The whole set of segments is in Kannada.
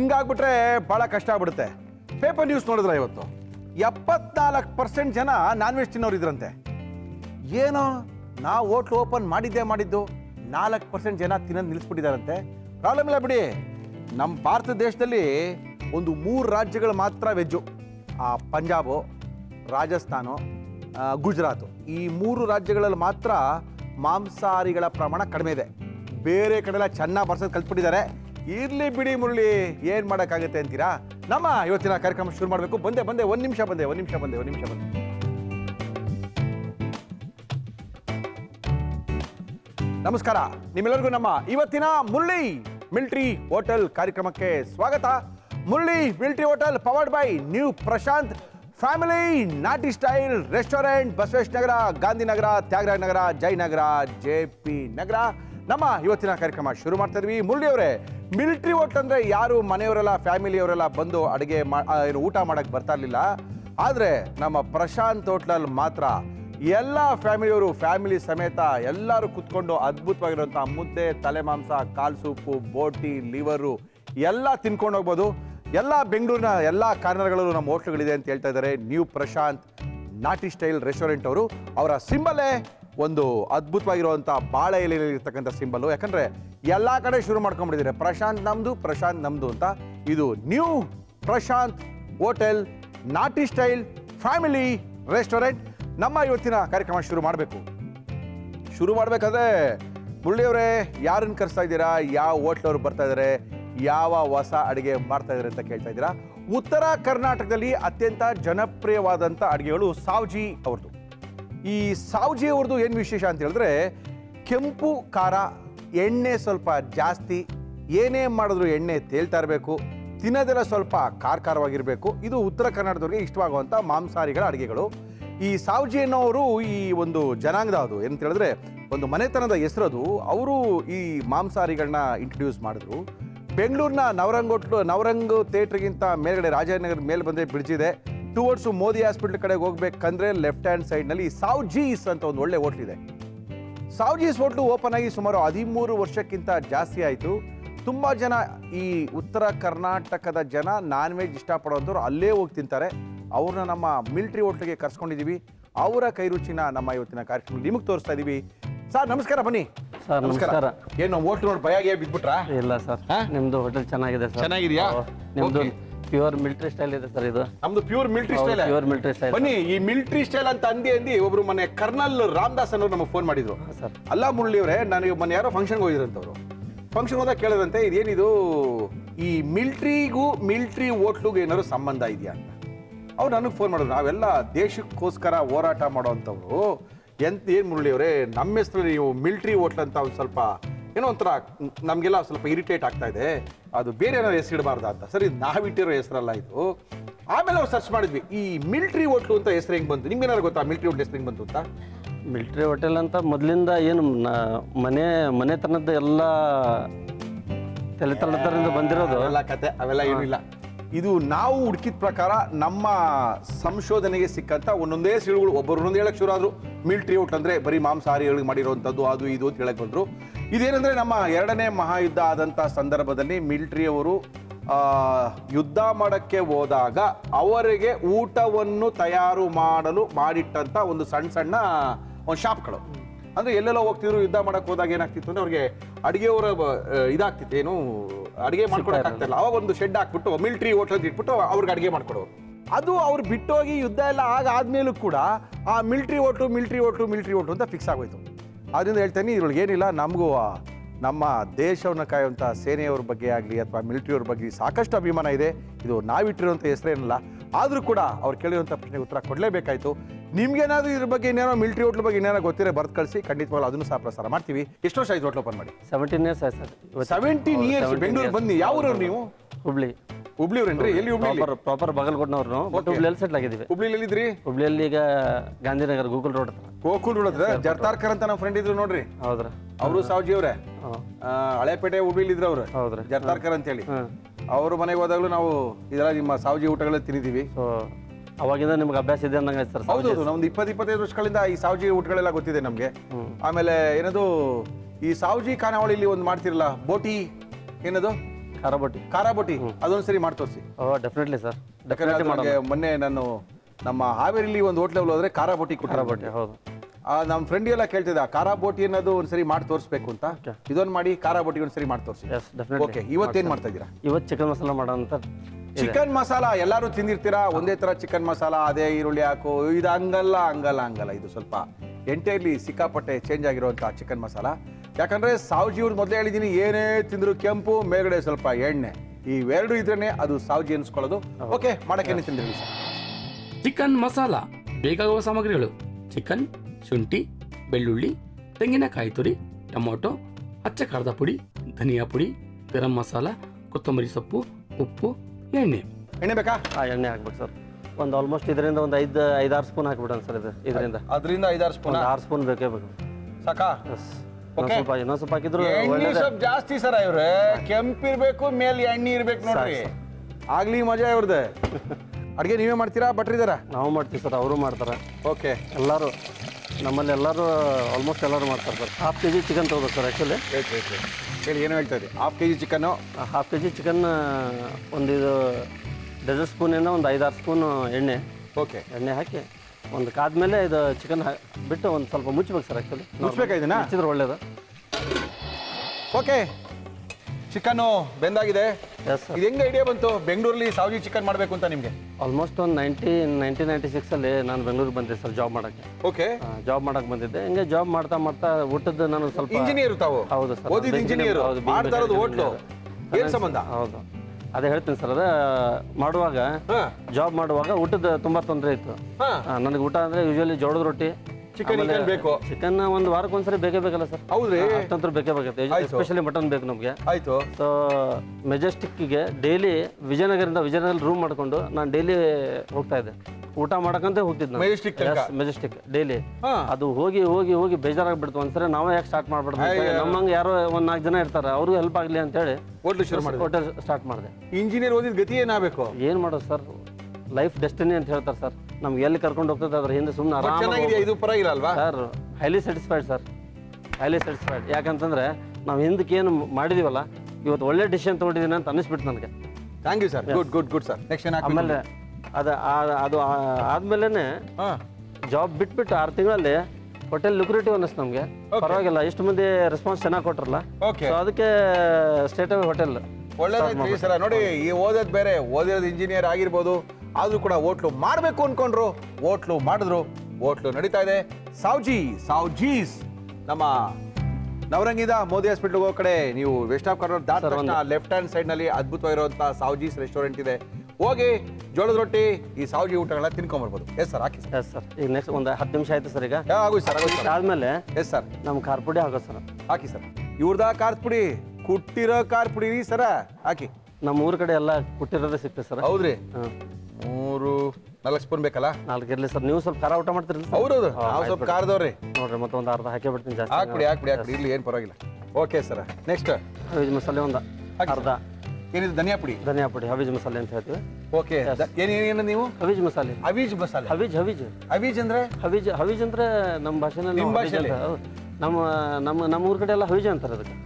ಹಿಂಗಾಗ್ಬಿಟ್ರೆ ಭಾಳ ಕಷ್ಟ ಆಗ್ಬಿಡುತ್ತೆ. ಪೇಪರ್ ನ್ಯೂಸ್ ನೋಡಿದ್ರ ಇವತ್ತು? ಎಪ್ಪತ್ನಾಲ್ಕು ಪರ್ಸೆಂಟ್ ಜನ ನಾನ್ ವೆಜ್ ತಿನ್ನೋರು ಇದ್ರಂತೆ. ಏನೋ ನಾವು ಹೋಟ್ಲು ಓಪನ್ ಮಾಡಿದ್ದೇ ಮಾಡಿದ್ದು ನಾಲ್ಕು ಪರ್ಸೆಂಟ್ ಜನ ತಿನ್ನೋದು ನಿಲ್ಲಿಸ್ಬಿಟ್ಟಿದಾರಂತೆ ಪ್ರಾಬ್ಲಮ್ ಇಲ್ಲ ಬಿಡಿ. ನಮ್ಮ ಭಾರತ ದೇಶದಲ್ಲಿ ಒಂದು ಮೂರು ರಾಜ್ಯಗಳು ಮಾತ್ರ ವೆಜ್ಜು ಆ ಪಂಜಾಬು, ರಾಜಸ್ಥಾನ ಗುಜರಾತು. ಈ ಮೂರು ರಾಜ್ಯಗಳಲ್ಲಿ ಮಾತ್ರ ಮಾಂಸಾಹಾರಿಗಳ ಪ್ರಮಾಣ ಕಡಿಮೆ ಇದೆ. ಬೇರೆ ಕಡೆಲ್ಲ ಚೆನ್ನಾಗಿ ಬರ್ಸೋದು ಕಲ್ತ್ಬಿಟ್ಟಿದ್ದಾರೆ. ಇರ್ಲಿ ಬಿಡಿ ಮುರಳಿ, ಏನ್ ಮಾಡೋಕ್ಕಾಗುತ್ತೆ ಅಂತೀರಾ? ನಮ್ಮ ಇವತ್ತಿನ ಕಾರ್ಯಕ್ರಮ ಶುರು ಮಾಡಬೇಕು. ಬಂದೆ ಬಂದೆ, ಒಂದು ನಿಮಿಷ ಬಂದೆ, ಒಂದು ನಿಮಿಷ ಬಂದೆ, ಒಂದು ನಿಮಿಷ ಬಂದೆ. ನಮಸ್ಕಾರ. ನಿಮ್ಮೆಲ್ಲರಿಗೂ ನಮ್ಮ ಇವತ್ತಿನ ಮುರಳಿ ಮಿಲ್ಟ್ರಿ ಹೋಟೆಲ್ ಕಾರ್ಯಕ್ರಮಕ್ಕೆ ಸ್ವಾಗತ. Murali military hotel powered by new Prashanth. Family ನಾಟಿ style restaurant Basavesh Nagar Gandhinagar Tyagaraja Nagar Jayanagar, J P Nagar. ನಮ್ಮ ಇವತ್ತಿನ ಕಾರ್ಯಕ್ರಮ ಶುರು ಮಾಡ್ತಾ ಇದ್ವಿ. ಮುರಳಿ ಅವರೇ ಮಿಲ್ಟ್ರಿ ಓಟ್ ಅಂದ್ರೆ ಯಾರು ಮನೆಯವರೆಲ್ಲ, ಫ್ಯಾಮಿಲಿಯವರೆಲ್ಲ ಬಂದು ಅಡುಗೆ ಏನು ಊಟ ಮಾಡಕ್ ಬರ್ತಾ ಇರಲಿಲ್ಲ. ಆದರೆ ನಮ್ಮ ಪ್ರಶಾಂತ್ ಹೋಟ್ಲಲ್ಲಿ ಮಾತ್ರ ಎಲ್ಲ ಫ್ಯಾಮಿಲಿಯವರು, ಫ್ಯಾಮಿಲಿ ಸಮೇತ ಎಲ್ಲರೂ ಕುತ್ಕೊಂಡು ಅದ್ಭುತವಾಗಿರುವಂಥ ಮುದ್ದೆ, ತಲೆ ಮಾಂಸ, ಕಾಲ್ ಸೂಪು, ಬೋಟಿ, ಲಿವರು ಎಲ್ಲ ತಿನ್ಕೊಂಡು ಹೋಗ್ಬೋದು. ಎಲ್ಲ ಬೆಂಗಳೂರಿನ ಎಲ್ಲ ಕಾರ್ನರ್ಗಳಲ್ಲೂ ನಮ್ಮ ಹೋಟ್ಲುಗಳಿದೆ ಅಂತ ಹೇಳ್ತಾ ಇದ್ದಾರೆ. ನ್ಯೂ ಪ್ರಶಾಂತ್, ನಾಟಿ ಸ್ಟೈಲ್ ರೆಸ್ಟೋರೆಂಟ್ ಅವರು. ಅವರ ಸಿಂಬಲೇ ಒಂದು ಅದ್ಭುತವಾಗಿರುವಂಥ ಬಾಳೆ ಎಲೆಯಲ್ಲಿ ಇರ್ತಕ್ಕಂಥ ಸಿಂಬಲ್. ಯಾಕಂದ್ರೆ ಎಲ್ಲ ಕಡೆ ಶುರು ಮಾಡ್ಕೊಂಡ್ಬಿಟ್ಟಿದ್ದಾರೆ ಪ್ರಶಾಂತ್ ನಮ್ಮದು ಪ್ರಶಾಂತ್ ನಮ್ಮದು ಅಂತ. ಇದು ನ್ಯೂ ಪ್ರಶಾಂತ್ ಹೋಟೆಲ್, ನಾಟಿ ಸ್ಟೈಲ್, ಫ್ಯಾಮಿಲಿ ರೆಸ್ಟೋರೆಂಟ್. ನಮ್ಮ ಇವತ್ತಿನ ಕಾರ್ಯಕ್ರಮ ಶುರು ಮಾಡಬೇಕು. ಶುರು ಮಾಡಬೇಕಾದ್ರೆ ಮುರಳಿಯವರೇ, ಯಾರನ್ನು ಕರೆಸ್ತಾ ಇದ್ದೀರಾ? ಯಾವ ಹೋಟ್ಲವ್ರು ಬರ್ತಾ ಇದ್ದಾರೆ ಯಾವ ಹೊಸ ಅಡಿಗೆ ಮಾಡ್ತಾ ಇದ್ದಾರೆ ಅಂತ ಕೇಳ್ತಾ ಇದ್ದೀರಾ? ಉತ್ತರ ಕರ್ನಾಟಕದಲ್ಲಿ ಅತ್ಯಂತ ಜನಪ್ರಿಯವಾದಂಥ ಅಡುಗೆಗಳು ಸಾವ್ಜಿ ಅವ್ರದ್ದು ಈ ಸಾವ್ಜಿ ಅವ್ರದ್ದು ಏನು ವಿಶೇಷ ಅಂತ ಹೇಳಿದ್ರೆ, ಕೆಂಪು, ಖಾರ, ಎಣ್ಣೆ ಸ್ವಲ್ಪ ಜಾಸ್ತಿ, ಏನೇ ಮಾಡಿದ್ರು ಎಣ್ಣೆ ತೇಲ್ತಾ ಇರಬೇಕು, ತಿನ್ನೋದೆಲ್ಲ ಸ್ವಲ್ಪ ಖಾರ ಖಾರವಾಗಿರಬೇಕು ಇದು ಉತ್ತರ ಕನ್ನಡದವ್ರಿಗೆ ಇಷ್ಟವಾಗುವಂಥ ಮಾಂಸಾಹಾರಿಗಳ ಅಡುಗೆಗಳು. ಈ ಸಾವ್ಜಿ ಅನ್ನೋರು ಈ ಒಂದು ಜನಾಂಗದ ಅದು. ಏನಂತ ಒಂದು ಮನೆತನದ ಹೆಸರದು ಅವರು ಈ ಮಾಂಸಾಹಾರಿಗಳನ್ನ ಇಂಟ್ರೊಡ್ಯೂಸ್ ಮಾಡಿದ್ರು. ಬೆಂಗಳೂರಿನ ನವರಂಗ್ ಹೋಟ್ಲು ನವರಂಗ್ ಥಿಯೇಟ್ರಿಗಿಂತ ಮೇಲ್ಗಡೆ ರಾಜನಗರ ಮೇಲೆ ಬಂದರೆ ಬ್ರಿಡ್ಜ್ ಇದೆ. ಟುವರ್ಡ್ಸ್ ಮೋದಿ ಹಾಸ್ಪಿಟಲ್ ಕಡೆಗೆ ಹೋಗ್ಬೇಕಂದ್ರೆ ಲೆಫ್ಟ್ ಹ್ಯಾಂಡ್ ಸೈಡ್ನಲ್ಲಿ ಸಾವ್ಜೀಸ್ ಅಂತ ಒಂದು ಒಳ್ಳೆ ಹೋಟ್ಲ್ ಇದೆ. ಸಾವ್ಜೀಸ್ ಹೋಟ್ಲು ಓಪನ್ ಆಗಿ ಸುಮಾರು ಹದಿಮೂರು ವರ್ಷಕ್ಕಿಂತ ಜಾಸ್ತಿ ಆಯಿತು. ತುಂಬ ಜನ ಈ ಉತ್ತರ ಕರ್ನಾಟಕದ ಜನ ನಾನ್ ವೆಜ್ ಇಷ್ಟಪಡೋಂಥವ್ರು ಅಲ್ಲೇ ಹೋಗಿ ತಿಂತಾರೆ. ಅವ್ರನ್ನ ನಮ್ಮ ಮಿಲ್ಟ್ರಿ ಹೋಟ್ಲಿಗೆ ಕರ್ಸ್ಕೊಂಡಿದ್ದೀವಿ ಅವರ ಕೈರುಚಿನ ನಮ್ಮ ಇವತ್ತಿನ ಕಾರ್ಯಕ್ರಮ ನಿಮಗೆ ತೋರಿಸ್ತಾ ಇದ್ದೀವಿ ಸರ್, ನಮಸ್ಕಾರ ಬನ್ನಿ. ಸರ್ ನಮಸ್ಕಾರ. ಏನು ಹೋಟ್ಲ್ ನೋಡಿ ಭಯ ಬಿದ್ಬಿಟ್ರಾ? ಇಲ್ಲ ಸರ್? ನಿಮ್ದು ಹೋಟೆಲ್ ಚೆನ್ನಾಗಿದೆ ಸರ್. ಚೆನ್ನಾಗಿದೆಯಾ. ನಿಮ್ದು ಪ್ಯೂರ್ ಮಿಲಿಟರಿ ಸ್ಟೈಲ್ ಇದೆ ಸರ್ ಇದು. ನಮ್ದು pure military style pure military style ಬನ್ನಿ ಈ ಮಿಲ್ಟ್ರಿ ಸ್ಟೈಲ್ ಅಂತ ಅಂದಿ ಅಂದಿ ಒಬ್ರು ಮನೆ ಕರ್ನಲ್ ರಾಮದಾಸ್ ಅನ್ನೋರು ನಮಗೆ ಫೋನ್ ಮಾಡಿದ್ರು. ಸರ್. ಅಲ್ಲ ಮುರಳಿ ಅವರೇ ನನಗೆ ಮೊನ್ನೆ ಯಾರೋ ಫಂಕ್ಷನ್ಗೆ ಹೋಗಿದ್ರಂತವ್ರು. ಫಂಕ್ಷನ್ ಹೋದಾಗ ಕೇಳಿದಂತೆ ಇದೇನಿದು? ಈ ಮಿಲ್ಟ್ರಿಗೂ ಮಿಲ್ಟ್ರಿ ಹೋಟ್ಲಿಗೂ ಏನಾದ್ರು ಸಂಬಂಧ ಇದೆಯಾ ಅಂತ. ಅವ್ರು ನನಗೆ ಫೋನ್ ಮಾಡಿದ್ರು. ನಾವೆಲ್ಲ ದೇಶಕ್ಕೋಸ್ಕರ ಹೋರಾಟ ಮಾಡೋವಂಥವ್ರು ಎಂತ ಏನು ಮುರಳಿ ಅವರೇ ನಮ್ಮ ಹೆಸರು ನೀವು ಮಿಲ್ಟ್ರಿ ಹೋಟ್ಲ್ ಅಂತ ಒಂದು ಸ್ವಲ್ಪ ಏನೋ ಒಂಥರ ನಮಗೆಲ್ಲ ಸ್ವಲ್ಪ ಇರಿಟೇಟ್ ಆಗ್ತಾ ಇದೆ. ಅದು ಬೇರೆ ಏನಾದ್ರು ಹೆಸರಿಡಬಾರ್ದ ಅಂತ. ಸರಿ ನಾವಿಟ್ಟಿರೋ ಹೆಸರಲ್ಲ ಇದು. ಆಮೇಲೆ ಅವ್ರು ಸರ್ಚ್ ಮಾಡಿದ್ವಿ. ಈ ಮಿಲ್ಟ್ರಿ ಹೋಟ್ಲು ಅಂತ ಹೆಸರು ಹೆಂಗೆ ಬಂತು? ನಿಮ್ಗೆ ಏನಾದ್ರು ಗೊತ್ತಾ ಮಿಲ್ಟ್ರಿ ಹೋಟ್ಲ್ ಹೆಸರು ಹೆಂಗೆ ಬಂತು ಅಂತ? ಮಿಲ್ಟ್ರಿ ಹೋಟೆಲ್ ಅಂತ ಮೊದಲಿಂದ ಏನು ಮನೆ ಮನೆತನದ ಎಲ್ಲ ತಲೆ ತಲೆತರದಿಂದ ಬಂದಿರೋದು. ಅವೆಲ್ಲ ಕತೆ ಅವೆಲ್ಲ ಏನಿಲ್ಲ. ಇದು ನಾವು ಹುಡುಕಿದ ಪ್ರಕಾರ ನಮ್ಮ ಸಂಶೋಧನೆಗೆ ಸಿಕ್ಕಂತ ಒಂದೊಂದೇ ಸಿಳುಗಳು ಒಬ್ಬರು ಒಂದೊಂದು ಹೇಳಕ್ ಶುರು ಆದ್ರು ಮಿಲ್ಟ್ರಿ ಔಟ್ ಅಂದ್ರೆ ಬರೀ ಮಾಂಸಾಹಾರಿಗಳಿಗೆ ಮಾಡಿರುವಂಥದ್ದು ಅದು ಇದು ಅಂತ ಹೇಳಕ್ ಬಂದ್ರು. ಇದೇನಂದ್ರೆ ನಮ್ಮ ಎರಡನೇ ಮಹಾಯುದ್ಧ ಆದಂತ ಸಂದರ್ಭದಲ್ಲಿ ಮಿಲ್ಟ್ರಿಯವರು ಯುದ್ಧ ಮಾಡಕ್ಕೆ ಹೋದಾಗ ಅವರಿಗೆ ಊಟವನ್ನು ತಯಾರು ಮಾಡಲು ಮಾಡಿಟ್ಟಂತ ಒಂದು ಸಣ್ಣ ಸಣ್ಣ, ಒಂದು ಶಾಪ್ಗಳು. ಅಂದ್ರೆ ಎಲ್ಲೆಲ್ಲೋ ಹೋಗ್ತಿದ್ರು ಯುದ್ಧ ಮಾಡಕ್ ಹೋದಾಗ ಏನಾಗ್ತಿತ್ತು ಅಂದ್ರೆ ಅವ್ರಿಗೆ ಅಡಿಗೆಯವರ ಇದಾಗ್ತಿತ್ತು. ಏನು ಅಡಿಗೆ ಮಾಡ್ಕೊಡಕ್ ಆಗ್ತಿಲ್ಲ ಅವಾಗ ಒಂದು ಶೆಡ್ ಹಾಕ್ಬಿಟ್ಟು ಮಿಲಿಟರಿ ಹೋಟ್ಲ್ ಅಂತ ಇಟ್ಬಿಟ್ಟು ಅವ್ರಿಗೆ ಅಡಿಗೆ ಮಾಡ್ಕೊಡೋರು. ಅದು ಅವ್ರು ಬಿಟ್ಟೋಗಿ ಯುದ್ಧ ಎಲ್ಲ ಆಗ ಆದ್ಮೇಲೂ ಕೂಡ ಆ military hotel military hotel military hotel ಅಂತ ಫಿಕ್ಸ್ ಆಗೋಯ್ತು. ಅದರಿಂದ ಹೇಳ್ತೇನೆ ಇದ್ರೊಳಗೆ ಏನಿಲ್ಲ ನಮಗೂ ನಮ್ಮ ದೇಶವನ್ನು ಕಾಯುವಂಥ ಸೇನೆಯವ್ರ ಬಗ್ಗೆ ಆಗಲಿ ಅಥವಾ ಮಿಲಿಟರಿಯವ್ರ ಬಗ್ಗೆ ಸಾಕಷ್ಟು ಅಭಿಮಾನ ಇದೆ. ಇದು ನಾವಿಟ್ಟಿರುವಂಥ ಹೆಸರೇನಲ್ಲ. ಆದರೂ ಕೂಡ ಅವ್ರು ಕೇಳಿರುವಂಥ ಪ್ರಶ್ನೆಗೆ ಉತ್ತರ ಕೊಡಲೇಬೇಕಾಯಿತು. ನಿಮ್ಗೇನಾದ್ರೂ ಇದ್ರ ಬಗ್ಗೆ ಏನೇನೋ ಮಿಲಿಟರಿ ಹೋಟ್ಲ್ ಬಗ್ಗೆ ಏನಾರೋ ಗೊತ್ತಿರೋ ಬರ್ದು ಕಳಿಸಿ ಖಂಡಿತವಾಗ್ಲೂ ಅದನ್ನು ಸಹ ಪ್ರಸಾರ ಮಾಡ್ತೀವಿ. ಎಷ್ಟು ವರ್ಷ ಆಯ್ತು ಹೋಟ್ಲ್ ಓಪನ್ ಮಾಡಿ? ಸೆವೆಂಟೀನ್ ಇಯರ್ಸ್ ಆಯ್ತು ಸರ್. ಸೆವೆಂಟೀನ್ ಇಯರ್ಸ್ 17 ಬೆಂಗಳೂರು ಬನ್ನಿ. ಯಾವ ನೀವು? ಹುಬ್ಳಿ. ಹುಬ್ಳಿಯವ್ರೇನ್ರಿ? ಎಲ್ಲಿ ಹುಬ್ಳಿ ಪ್ರಾಪರ್ ಪ್ರಾಪರ್ ಬಗಲ್ಕೊಟ್ನವ್ರು. ಬಟ್ ಹುಬ್ಳಿಯಲ್ಲಿ ಸೆಟ್ಲ್ ಆಗಿದ್ದೀವಿ. ಹುಬ್ಳಿಲಿ ಎಲ್ಲಿದ್ರಿ ಹುಬ್ಳಿಯಲ್ಲಿ ಈಗ ಗಾಂಧಿನಗರ ಗೂಗಲ್ ರೋಡ್ ಹತ್ರ. ಗೋಕುಲ್ ಹತ್ರ? ಜರ್ತಾರ್ಕರ್ ಅಂತ ನಮ್ಮ ಫ್ರೆಂಡ್ ಇದ್ರು ನೋಡ್ರಿ. ಹೌದ್ರ. ಅವರು ಸಾವ್ಜಿ ಅವ್ರೆ. ಹಳೆಪೇಟೆ ಹುಬ್ಳಿಲಿ ಇದ್ರು ಅವ್ರು. ಹೌದ್ರ. ಜರ್ತಾರ್ಕರ್ ಅಂತೇಳಿ. ಅವ್ರ ಮನೆಗೆ ಹೋದಾಗಲೂ ನಾವು ಇದೆಲ್ಲ ನಿಮ್ಮ ಸಾವಜಿ ಊಟಗಳೇ ತಿಂದಿದ್ದೀವಿ. ಸೊ ಅವಾಗಿಂದ ನಿಮ್ಗೆ ಅಭ್ಯಾಸ ಇದೆ ಅಂದಂಗೆ ಸರ್ ಹೌದು ನಮ್ದು ಇಪ್ಪತ್ತು ಇಪ್ಪತ್ತೈದು ವರ್ಷಗಳಿಂದ ಈ ಸಾವಜಿ ಊಟಗಳೆಲ್ಲ ಗೊತ್ತಿದೆ ನಮಗೆ. ಆಮೇಲೆ ಏನದು ಈ ಸಾವ್ಜಿ ಇಲ್ಲಿ ಒಂದು ಮಾಡ್ತಿರಲ್ಲ ಬೋಟಿ ಏನದು? ಖಾರ ಬೋಟಿ. ಖಾರ ಬೋಟಿ ಅದೊಂದು ಸರಿ ಮಾಡಿ ತೋರಿಸಿ. ಡೆಫಿನೆಟ್ಲಿ ಸರ್ ಡೆಫಿನೆಟ್ಲಿ ಮೊನ್ನೆ ನಾನು ನಮ್ಮ ಹಾವೇರಿಲಿ ಒಂದು ಹೋಟ್ಲಲ್ಲಿ ಹೋದ್ರೆ ಖಾರ ಬೋಟಿ ಖಾರ ಹೌದು. ನಮ್ಮ ಫ್ರೆಂಡ್ ಎಲ್ಲ ಕೇಳ್ತಿದ್ದ ಖಾರ ಬೋಟಿ ಅನ್ನೋದು ಒಂದ್ಸರಿ ಮಾಡಿ ತೋರಿಸ್ಬೇಕು ಅಂತ. ಇದೊಂದು ಮಾಡಿ ಖಾರ ಬೋಟಿ ಒಂದ್ಸರಿ ಮಾಡಿ ತೋರಿಸಿ. ಓಕೆ ಇವತ್ತೇನ್ ಮಾಡ್ತಾ ಇದ್ದೀರಾ? ಇವತ್ತು ಚಿಕನ್ ಮಸಾಲ ಮಾಡೋಣ ಅಂತ ಚಿಕನ್ ಮಸಾಲ ಎಲ್ಲರೂ ತಿಂದಿರ್ತೀರಾ? ಒಂದೇ ತರ ಚಿಕನ್ ಮಸಾಲ ಅದೇ ಈರುಳ್ಳಿ ಹಾಕು ಇದು ಹಂಗಲ್ಲ ಹಂಗಲ್ಲ ಹಂಗಲ್ಲ. ಇದು ಸ್ವಲ್ಪ ಎಂಟೈರ್ಲಿ ಸಿಕ್ಕಾಪಟ್ಟೆ ಚೇಂಜ್ ಆಗಿರುವಂತಹ ಚಿಕನ್ ಮಸಾಲ ಯಾಕಂದ್ರೆ ಸಾವ್ಜಿ ಅವ್ರು ಮೊದಲೇ ಹೇಳಿದೀನಿ ಏನೇ ತಿಂದ್ರು ಕೆಂಪು ಮೇಲ್ಗಡೆ ಸ್ವಲ್ಪ ಎಣ್ಣೆ. ಇವೆರಡು ಇದ್ರೇನೆ ಅದು ಸಾವ್ಜಿ ಅನ್ಸ್ಕೊಳ್ಳೋದು ಓಕೆ ಮಾಡಕ್ಕೆ ತಿಂದಿರಲಿ ಚಿಕನ್ ಮಸಾಲ ಬೇಕಾಗುವ ಸಾಮಗ್ರಿಗಳು. ಚಿಕನ್ ಶುಂಠಿ ಬೆಳ್ಳುಳ್ಳಿ ತೆಂಗಿನಕಾಯಿ ತುರಿ ಟೊಮೊಟೊ ಅಚ್ಚ ಖಾರದ ಪುಡಿ ಧನಿಯಾ ಪುಡಿ ಗರಂ ಮಸಾಲ ಕೊತ್ತಂಬರಿ ಸೊಪ್ಪು ಉಪ್ಪು ಎಣ್ಣೆ. ಎಣ್ಣೆ ಬೇಕಾ? ಆ ಎಣ್ಣೆ ಹಾಕ್ಬೇಕು ಸರ್. ಒಂದು ಆಲ್ಮೋಸ್ಟ್ ಇದರಿಂದ ಒಂದು ಐದು ಐದಾರು ಸ್ಪೂನ್ ಹಾಕ್ಬಿಡೋಣ ಸರ್ ಇದು ಇದರಿಂದ. ಅದರಿಂದ ಐದಾರು ಸ್ಪೂನ್? ಒಂದು ಆರು ಸ್ಪೂನ್ ಬೇಕೇ ಬೇಕು. ಸಾಕಾ. ಸ್ವಲ್ಪ ಇನ್ನೊಂದು ಸ್ವಲ್ಪ ಹಾಕಿದ್ರು ಎಣ್ಣೆ ಸ್ವಲ್ಪ ಜಾಸ್ತಿ ಸರ ಇವ್ರೆ. ಕೆಂಪಿರ್ಬೇಕು ಮೇಲೆ ಎಣ್ಣೆ ಇರ್ಬೇಕು ನೋಡ್ರಿ. ಆಗ್ಲಿ ಮಜಾ ಇವ್ರದ್ದು ಅಡುಗೆ ನೀವೇ ಮಾಡ್ತೀರಾ ಭಟ್ರಿದಾರ? ಇದಾರ ನಾವು ಮಾಡ್ತೀವಿ ಸರ್ ಅವರು ಮಾಡ್ತಾರೆ. ಓಕೆ ಎಲ್ಲರೂ. ನಮ್ಮಲ್ಲಿ ಎಲ್ಲರೂ ಆಲ್ಮೋಸ್ಟ್ ಎಲ್ಲರೂ ಮಾಡ್ತಾರೆ sir half K G chicken ತೊಗೋಬೇಕು ಸರ್ ಆ್ಯಕ್ಚುಲಿ ಹೇಳಿ ಏನು ಹೇಳ್ತಾ ಇದ್ದೀವಿ half K G chicken half K G chicken ಒಂದು ಇದು ಡಜನ್ ಸ್ಪೂನಿಂದ ಒಂದು ಐದಾರು ಸ್ಪೂನು ಎಣ್ಣೆ. ಓಕೆ ಎಣ್ಣೆ ಹಾಕಿ ಒಂದು ಕಾದ್ಮೇಲೆ ಇದು ಚಿಕನ್ ಬಿಟ್ಟು ಒಂದು ಸ್ವಲ್ಪ ಮುಚ್ಚಬೇಕು ಸರ್ ಆ್ಯಕ್ಚುಲಿ ಮುಚ್ಬೇಕಾ ಹಚ್ಚಿದ್ರೆ ಒಳ್ಳೇದು. ಓಕೆ ಚಿಕನ್ನು ಬೆಂದಾಗಿದೆ. ಇದು ಹೆಂಗೆ ಐಡಿಯಾ ಬಂತು? ಬೆಂಗಳೂರಲ್ಲಿ ಸಾವಿ ಚಿಕನ್ ಮಾಡಬೇಕು ಅಂತ ನಿಮಗೆ? ಆಲ್ಮೋಸ್ಟ್ ಒಂದು ನೈಂಟಿ ನೈನ್ಟೀನ್ ನೈಂಟಿ ಸಿಕ್ಸಲ್ಲಿ ನಾನು ಬೆಂಗಳೂರಿಗೆ ಬಂದೆ ಸರ್ ಜಾಬ್ ಮಾಡೋಕ್ಕೆ. ಓಕೆ ಜಾಬ್ ಮಾಡೋಕ್ಕೆ ಬಂದಿದ್ದೆ. ಹಿಂಗೆ ಜಾಬ್ ಮಾಡ್ತಾ ಮಾಡ್ತಾ ಊಟದ ನಾನು ಸ್ವಲ್ಪ ಇಂಜಿನಿಯರ್ ತಾವು? ಹೌದು ಸರ್. ಓದಿದ ಇಂಜಿನಿಯರ್ ಹೌದು, being ಮಾಡ್ತಾ ಇರೋದು ಹೋಟ್ಲು ಏನ್ ಸಂಬಂಧ? ಹೌದು. ಅದೇ ಹೇಳ್ತೀನಿ ಸರ್ ಅದ ಮಾಡುವಾಗ ಜಾಬ್ ಮಾಡುವಾಗ ಊಟದ ತುಂಬಾ ತೊಂದರೆ ಇತ್ತು. ನನಗೆ ಊಟ ಅಂದ್ರೆ ಯೂಶಲಿ ಜೋಳದ ರೊಟ್ಟಿ ಚಿಕನ್ ಬೇಕು. ಚಿಕನ್ ಒಂದು ವಾರಕ್ಕೆ ಒಂದ್ಸರಿ ಬೇಕೇ ಬೇಕಲ್ಲ ಸರ್. ಹೌದ್ರಿ? ಅಷ್ಟಂತ್ರ ಬೇಕೇ ಬೇಕತ್ತೆ. ಎಸ್ಪೆಷಲಿ ಮಟನ್ ಬೇಕು ನಮಗೆ. ಆಯ್ತು. ಸೊ ಮೆಜೆಸ್ಟಿಕ್ಗೆ ಡೈಲಿ ವಿಜಯನಗರದಿಂದ ವಿಜಯನಗರ ರೂಮ್ ಮಾಡ್ಕೊಂಡು ನಾನು ಡೈಲಿ ಹೋಗ್ತಾ ಇದ್ದೆ. ಊಟ ಮಾಡಕಂತ ಹೋಗ್ತಿದ್ದೆ ನಾನು? ಮೆಜೆಸ್ಟಿಕ್ ಡೈಲಿ ಅದು ಹೋಗಿ ಹೋಗಿ ಹೋಗಿ ಬೇಜಾರಾಗ್ಬಿಡ್ತು. ಒಂದ್ಸರಿ ನಾವೇ ಯಾಕೆ ಸ್ಟಾರ್ಟ್ ಮಾಡ್ಬಿಡ್ದು ಅಂತ ಹೇಳಿ ನಮ್ಮಂಗೆ ಯಾರೋ ಒಂದ್ ನಾಲ್ಕು ಜನ ಇರ್ತಾರೆ. ಅವ್ರಿಗೂ ಹೆಲ್ಪ್ ಆಗಲಿ ಅಂತೇಳಿ ಹೋಟ್ಲು ಶುರು ಮಾಡಿ ಹೋಟೆಲ್ ಸ್ಟಾರ್ಟ್ ಮಾಡಿದೆ. ಇಂಜಿನಿಯರ್ ಓದಿದ ಗತಿ ಏನಾಗಬೇಕು ಏನು ಮಾಡೋದು ಸರ್? ಲೈಫ್ ಡೆಸ್ಟಿನಿ ಅಂತ ಹೇಳ್ತಾರೆ ಸರ್ ನಮ್ಗೆ ಎಲ್ಲಿ ಕರ್ಕೊಂಡು ಹೋಗ್ತದೆ ಅದ್ರ ಹಿಂದೆ ಸುಮ್ಮನೆ ಇದು ಪರವಾಗಿಲ್ಲ ಅಲ್ವಾ? Sir highly satisfied sir highly satisfied ಯಾಕಂತಂದ್ರೆ ನಾವು ಹಿಂದಕ್ಕೆ ಏನು ಮಾಡಿದೀವಲ್ಲ ಇವತ್ತು ಒಳ್ಳೆ ಡಿಸಿಷನ್ ತೊಗೊಂಡಿದ್ದೀನಿ ಅಂತ ಅನಿಸ್ಬಿಟ್ಟು ನನಗೆ. Thank you sir good good good sir next ಆಮೇಲೆ ಅದು ಆ- ಅದು ಆದ್ಮೇಲೆ ಜಾಬ್ ಬಿಟ್ಬಿಟ್ಟು ಆರು ತಿಂಗಳಲ್ಲಿ ಹೋಟೆಲ್ ಲುಕ್ರೇಟಿವ್ ಅನ್ನಿಸ್ತು ನಮಗೆ. ಪರವಾಗಿಲ್ಲ ಇಷ್ಟು ಮಂದಿ ರೆಸ್ಪಾನ್ಸ್ ಚೆನ್ನಾಗಿ ಕೊಟ್ರಲ್ಲ. ಸೊ ಅದಕ್ಕೆ ಸ್ಟೇಟ್ ಅವೇ ಹೋಟೆಲ್ ಒಳ್ಳೆ ಸರ ನೋಡಿ ಈ ಓದೋದು ಬೇರೆ ಓದಿರೋದು ಇಂಜಿನಿಯರ್ ಆಗಿರ್ಬೋದು ಆದ್ರೂ ಕೂಡ ಓಟ್ಲು ಮಾಡಬೇಕು ಅನ್ಕೊಂಡ್ರು ಓಟ್ಲು ಮಾಡಿದ್ರು ಓಟ್ಲು ನಡೀತಾ ಇದೆ. ಸಾವ್ಜಿ ಸಾವ್ಜೀಸ್ ನಮ್ಮ ನವರಂಗಿದ ಮೋದಿ ಹಾಸ್ಪಿಟ್ಲ್ಗೆ ಹೋಗೋ ಕಡೆ ನೀವು ವೆಸ್ಟ್ ಆಫ್ ಕರ್ನಾಟಕ ದಾಟ ಲೆಫ್ಟ್ ಹ್ಯಾಂಡ್ ಸೈಡ್ನಲ್ಲಿ ಅದ್ಭುತವಾಗಿರುವಂತಹ ಸಾವ್ಜೀಸ್ ರೆಸ್ಟೋರೆಂಟ್ ಇದೆ. ಹೋಗಿ ಜೋಳದ ರೊಟ್ಟಿ ಈ ಸಾವ್ಜಿ ಊಟಗಳನ್ನ ತಿನ್ಕೊಂಬರ್ಬೋದು. ಎಸ್ ಸರ್ ಹಾಕಿ ಸರ್ ಎಸ್ ಸರ್ ಈಗ ನೆಕ್ಸ್ಟ್ ಒಂದು ಹತ್ತು ನಿಮಿಷ ಆಯ್ತು ಸರ್ ಈಗ. ಆಗೋಯ್ತು ಸರ್ ಆದ್ಮೇಲೆ ಎಸ್ ಸರ್ ನಮ್ಮ ಖಾರ ಪುಡಿ ಹಾಕೋ ಸರ್ ಹಾಕಿ ಸರ್ ಇವ್ರದ ಖಾರದ ಪುಡಿ? ಕುಟ್ಟಿರೋ ಖಾರ ಪುಡಿ ಸರ ಹಾಕಿ. ನಮ್ಮ ಊರ ಕಡೆ ಎಲ್ಲ ಕುಟ್ಟಿರೋದೇ ಸಿಗ್ತದೆ ಸರ್ ಹೌದ್ರಿ. ಹಾಂ. ಮೂರು ನಾಲ್ಕು ಸ್ಪೂನ್ ಬೇಕಲ್ಲ? ನಾಲ್ಕು ಇರಲಿ ಸರ್. ನೀವು ಸ್ವಲ್ಪ ಖಾರ ಊಟ ಮಾಡ್ತೀರಿ ಹೌದೌದು. ನಾವು ಸ್ವಲ್ಪ ಖಾರದವ್ರಿ. ನೋಡ್ರಿ ಮತ್ತೊಂದು ಅರ್ಧ ಹಾಕಿ ಬಿಡ್ತೀನಿ ಜಾಸ್ತಿ ಹಾಕ್ಬಿಡಿ ಹಾಕ್ಬಿಡಿ ಹಾಕ್ಬಿಡಿ. ಇಲ್ಲಿ ಏನು ಪರವಾಗಿಲ್ಲ. ಓಕೆ ಸರ್ ನೆಕ್ಸ್ಟ್ ಹವೀಜ್ ಮಸಾಲೆ ಒಂದು. ಅರ್ಧ. ಏನಿದೆ ಧನಿಯಾ ಪುಡಿ? ಧನಿಯಾ ಪುಡಿ ಹವಿಜ್ ಮಸಾಲೆ ಅಂತ ಹೇಳ್ತೀವಿ. ಓಕೆ ಏನೇನು ನೀವು? ಹವಿಜ್ ಮಸಾಲೆ. ಹವಿಜ್ ಮಸಾಲೆ. ಹವಿಜ್ ಹವಿಜ್. ಹವಿಜ್ ಅಂದ್ರೆ? ಹವೀಜ್ ಹವಿಜ್ ಅಂದ್ರೆ ನಮ್ಮ ಭಾಷೆನಲ್ಲಿ ನಿಮ್ಮ ಭಾಷೆ? ನಮ್ಮ ನಮ್ಮ ನಮ್ಮ ಊರ ಕಡೆ ಎಲ್ಲ ಹವೀಜ್ ಅಂತಾರೆ ಅದಕ್ಕೆ.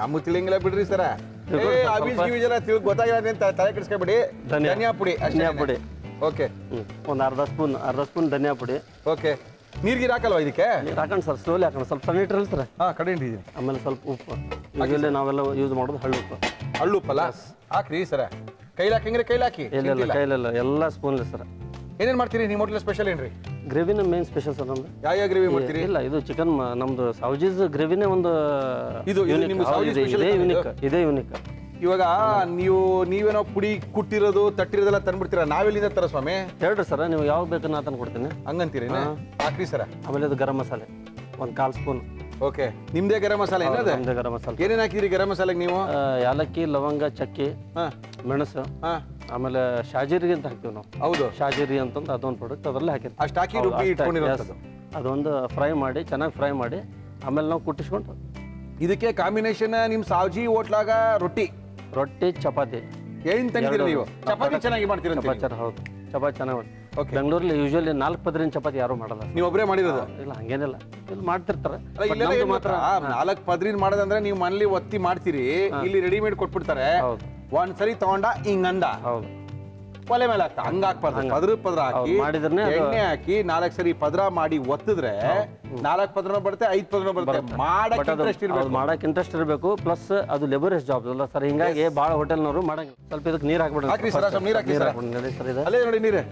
ನಮ್ಮ ತಿಳಿಯಂಗಿಲ್ಲ ಬಿಡ್ರಿ ಸರ ತಿಳ್ಕೊಳ್ಳಿ ಏ ಸ್ವಲ್ಪ ಅವೀಜ್ ಸ್ವಲ್ಪ. ಗೀವೀಜ್ ಎಲ್ಲ ತಿಳ್ ಗೊತ್ತಾಗಿಲ್ಲ ಅಂತ ತಲೆ ಕೆಡಿಸ್ಕೊಬಿಡಿ. ಧನಿಯಾ. ಪುಡಿ ಧನಿಯಾ ಪುಡಿ. ಓಕೆ. ಒಂದು ಅರ್ಧ ಸ್ಪೂನ್ ಅರ್ಧ ಸ್ಪೂನ್ ಧನಿಯಾ ಪುಡಿ. ಓಕೆ. ನೀರ್ ಹಾಕಲ್ವಾ ಇದಕ್ಕೆ? ನೀರು ಹಾಕೊಂಡು ಸರ್ ಸ್ಲೋಲಿ ಹಾಕೋಣ ಸ್ವಲ್ಪ ಸಣ್ಣ ಇಟ್ಟಿರಲ್ಲ ಸರ್. ಹಾ ಕಡೆ ಇಟ್ಟಿದ್ದೀನಿ ಆಮೇಲೆ ಸ್ವಲ್ಪ ಉಪ್ಪು ಯೂಶಲಿ ನಾವೆಲ್ಲ ಯೂಸ್ ಮಾಡೋದು ಹಳ್ಳು ಉಪ್ಪು. ಹಳ್ಳುಪ್ಪಲ್ಲ ಹಾಕ್ರಿ ಸರ. ಕೈಲಿ ಹಾಕಂಗ್ರೆ ಕೈಲಿ ಹಾಕಿ ಇಲ್ಲ ಕೈಲಲ್ಲ ಎಲ್ಲ ಸ್ಪೂನ್ಲಿ ಸರ್. ಏನೇನ್ ಮಾಡ್ತೀರಿ? ನಿಮ್ಮ ಹೋಟ್ಲ ಸ್ಪೆಷಲ್ ಏನ್ರಿ? ಗ್ರೇವಿನ ಮೇನ್ ಸ್ಪೆಷಲ್ ಸರ್ ನಮ್ದು ಯಾವ ಯಾವ ಗ್ರೇವಿ ಮಾಡ್ತೀರಿ? ಇಲ್ಲ ಇದು ಚಿಕನ್ ನಮ್ದು ಸೌಜಿಸ್ ಗ್ರೇವಿನೇ ಒಂದು ಇದು- ಇದು ಯುನಿಕ್ ಇದೇ ಯೂನಿಕ್ ಇವಾಗ ನೀವು ನೀವೇನೋ ಪುಡಿ ಕುಟ್ಟಿರೋದು ತಟ್ಟಿರೋದೆಲ್ಲ ತಂದ್ಬಿಡ್ತೀರಾ? ನಾವೆಲ್ಲಿಂದ ತರ ಸ್ವಾಮಿ? ಹೇಳ್ರಿ ಸರ್ ನೀವು ಯಾವಾಗ ಬೇಕು ನಾ ತಂದು ಕೊಡ್ತೀನಿ ಹಂಗಂತೀರಿ ಹಾಕ್ರಿ ಸರ್. ಆಮೇಲೆ ಅದು ಗರಂ ಮಸಾಲೆ. ಒಂದು ಕಾಲು ಸ್ಪೂನ್. ಓಕೆ ನಿಮ್ದೇ ಗರಂ ಮಸಾಲೆ ಏನದ? ನಮ್ದು ಗರಂ ಮಸಾಲೆ. ಏನೇನ್ ಹಾಕಿದ್ರಿ ಗರಂ ಮಸಾಲೆಗೆ ನೀವು? ಆ, ಯಾಲಕ್ಕಿ ಲವಂಗ ಚಕ್ಕಿ ಹಾ. ಮೆಣಸು ಹಾ. ಆಮೇಲೆ ಶಾಜಿರಿ ಅಂತ ಹಾಕ್ತೀವಿ ನಾವು. ಹೌದು. ಶಾಜೀರಿ ಅಂತಂದು ಅದೊಂದು ಪ್ರಾಡಕ್ಟ್ ಅದರಲ್ಲೇ ಹಾಕಿರ್ತೀವಿ. ಅಷ್ಟು ಹಾಕಿ ಹೌದು, ರುಬ್ಬಿ ಅಷ್ಟೇ, ಇಟ್ಕೊಂಡಿರೋಂಥದ್ದು. yes. ಅದೊಂದು ಫ್ರೈ ಮಾಡಿ ಚೆನ್ನಾಗಿ ಫ್ರೈ ಮಾಡಿ ಆಮೇಲೆ ನಾವು ಕುಟ್ಟಿಸ್ಕೊಂಡು. ಇದಕ್ಕೆ ಕಾಂಬಿನೇಷನ್ ನಿಮ್ ಸಾವ್ಜಿ ಹೋಟ್ಲಾಗ ರೊಟ್ಟಿ. ರೊಟ್ಟಿ ಚಪಾತಿ. ಏನ್ ತಂದಿದ್ದೀರಿ ನೀವು? ಚಪಾತಿ ಚೆನ್ನಾಗಿ ಮಾಡ್ತೀರಿ ಚಪಾತಿ ಚೆನ್ನಾಗಿ ಹೌದು. ಚಪಾತಿ ಚೆನ್ನಾಗಿ. ಬೆಂಗಳೂರಲ್ಲಿ ಯೂಶಲಿ ನಾಲ್ಕು ಪದರಿನ ಚಪಾತಿ ಯಾರು ಮಾಡಲ್ಲ. ನೀವು ಒಬ್ಬರೇ ಮಾಡಿರೋದು? ಇಲ್ಲ ಹಂಗೇನಿಲ್ಲ. ಇಲ್ಲಿ ಮಾಡ್ತಿರ್ತಾರೆ. ಮಾತ್ರ? ನಾಲ್ಕು ಪದರಿನ ಮಾಡೋದಂದ್ರೆ ನೀವು ಮನೇಲಿ ಒತ್ತಿ ಮಾಡ್ತೀರಿ ಇಲ್ಲಿ ರೆಡಿಮೇಡ್ ಕೊಟ್ಬಿಡ್ತಾರೆ. ಒಂದ್ಸರಿ ಒಂದ್ ಸರಿ ತಗೊಂಡ ಹಿಂಗಂದ. ಹೌದು. ಒಲೆ ಮೇಲೆ ಹಾಕ್ತಾ ಹಂಗ ಹಾಕ್ಬಾರ್ದು. ಪದ್ರ ಪದ್ರ ಹಾಕಿ ಮಾಡಿದ್ರೆ ಎಣ್ಣೆ ಹಾಕಿ ನಾಲ್ಕು ಸರಿ ಪದ್ರ ಮಾಡಿ ಒತ್ತಿದ್ರೆ ನಾಲ್ಕು ಪದ್ರ ಬರುತ್ತೆ ಐದ್ ಪದ್ರ ಬರುತ್ತೆ. ಮಾಡಕ್ ಬಟ್ ಅದು ಇಂಟ್ರೆಸ್ಟ್ ಇರ್ಬೇಕು. ಮಾಡಕ್ ಇಂಟ್ರೆಸ್ಟ್ ಇರಬೇಕು. ಪ್ಲಸ್ ಅದು ಲೆಬರೇಜ್ ಜಾಬ್ ಅಲ್ಲ ಸರ್ ಹಿಂಗಾಗಿ ಭಾಳ ಹೋಟೆಲ್ನವರು ಮಾಡಂಗಿಲ್ಲ. ಸ್ವಲ್ಪ ಇದಕ್ಕೆ ನೀರು ಹಾಕ್ಬಿಡ್ರಿ. ಹಾಕ್ರಿ ಸರ್ ನೀರ್ ಹಾಕಿ ಸರ್ ಅಲ್ಲೇ ನೋಡಿ ನೀರೇ.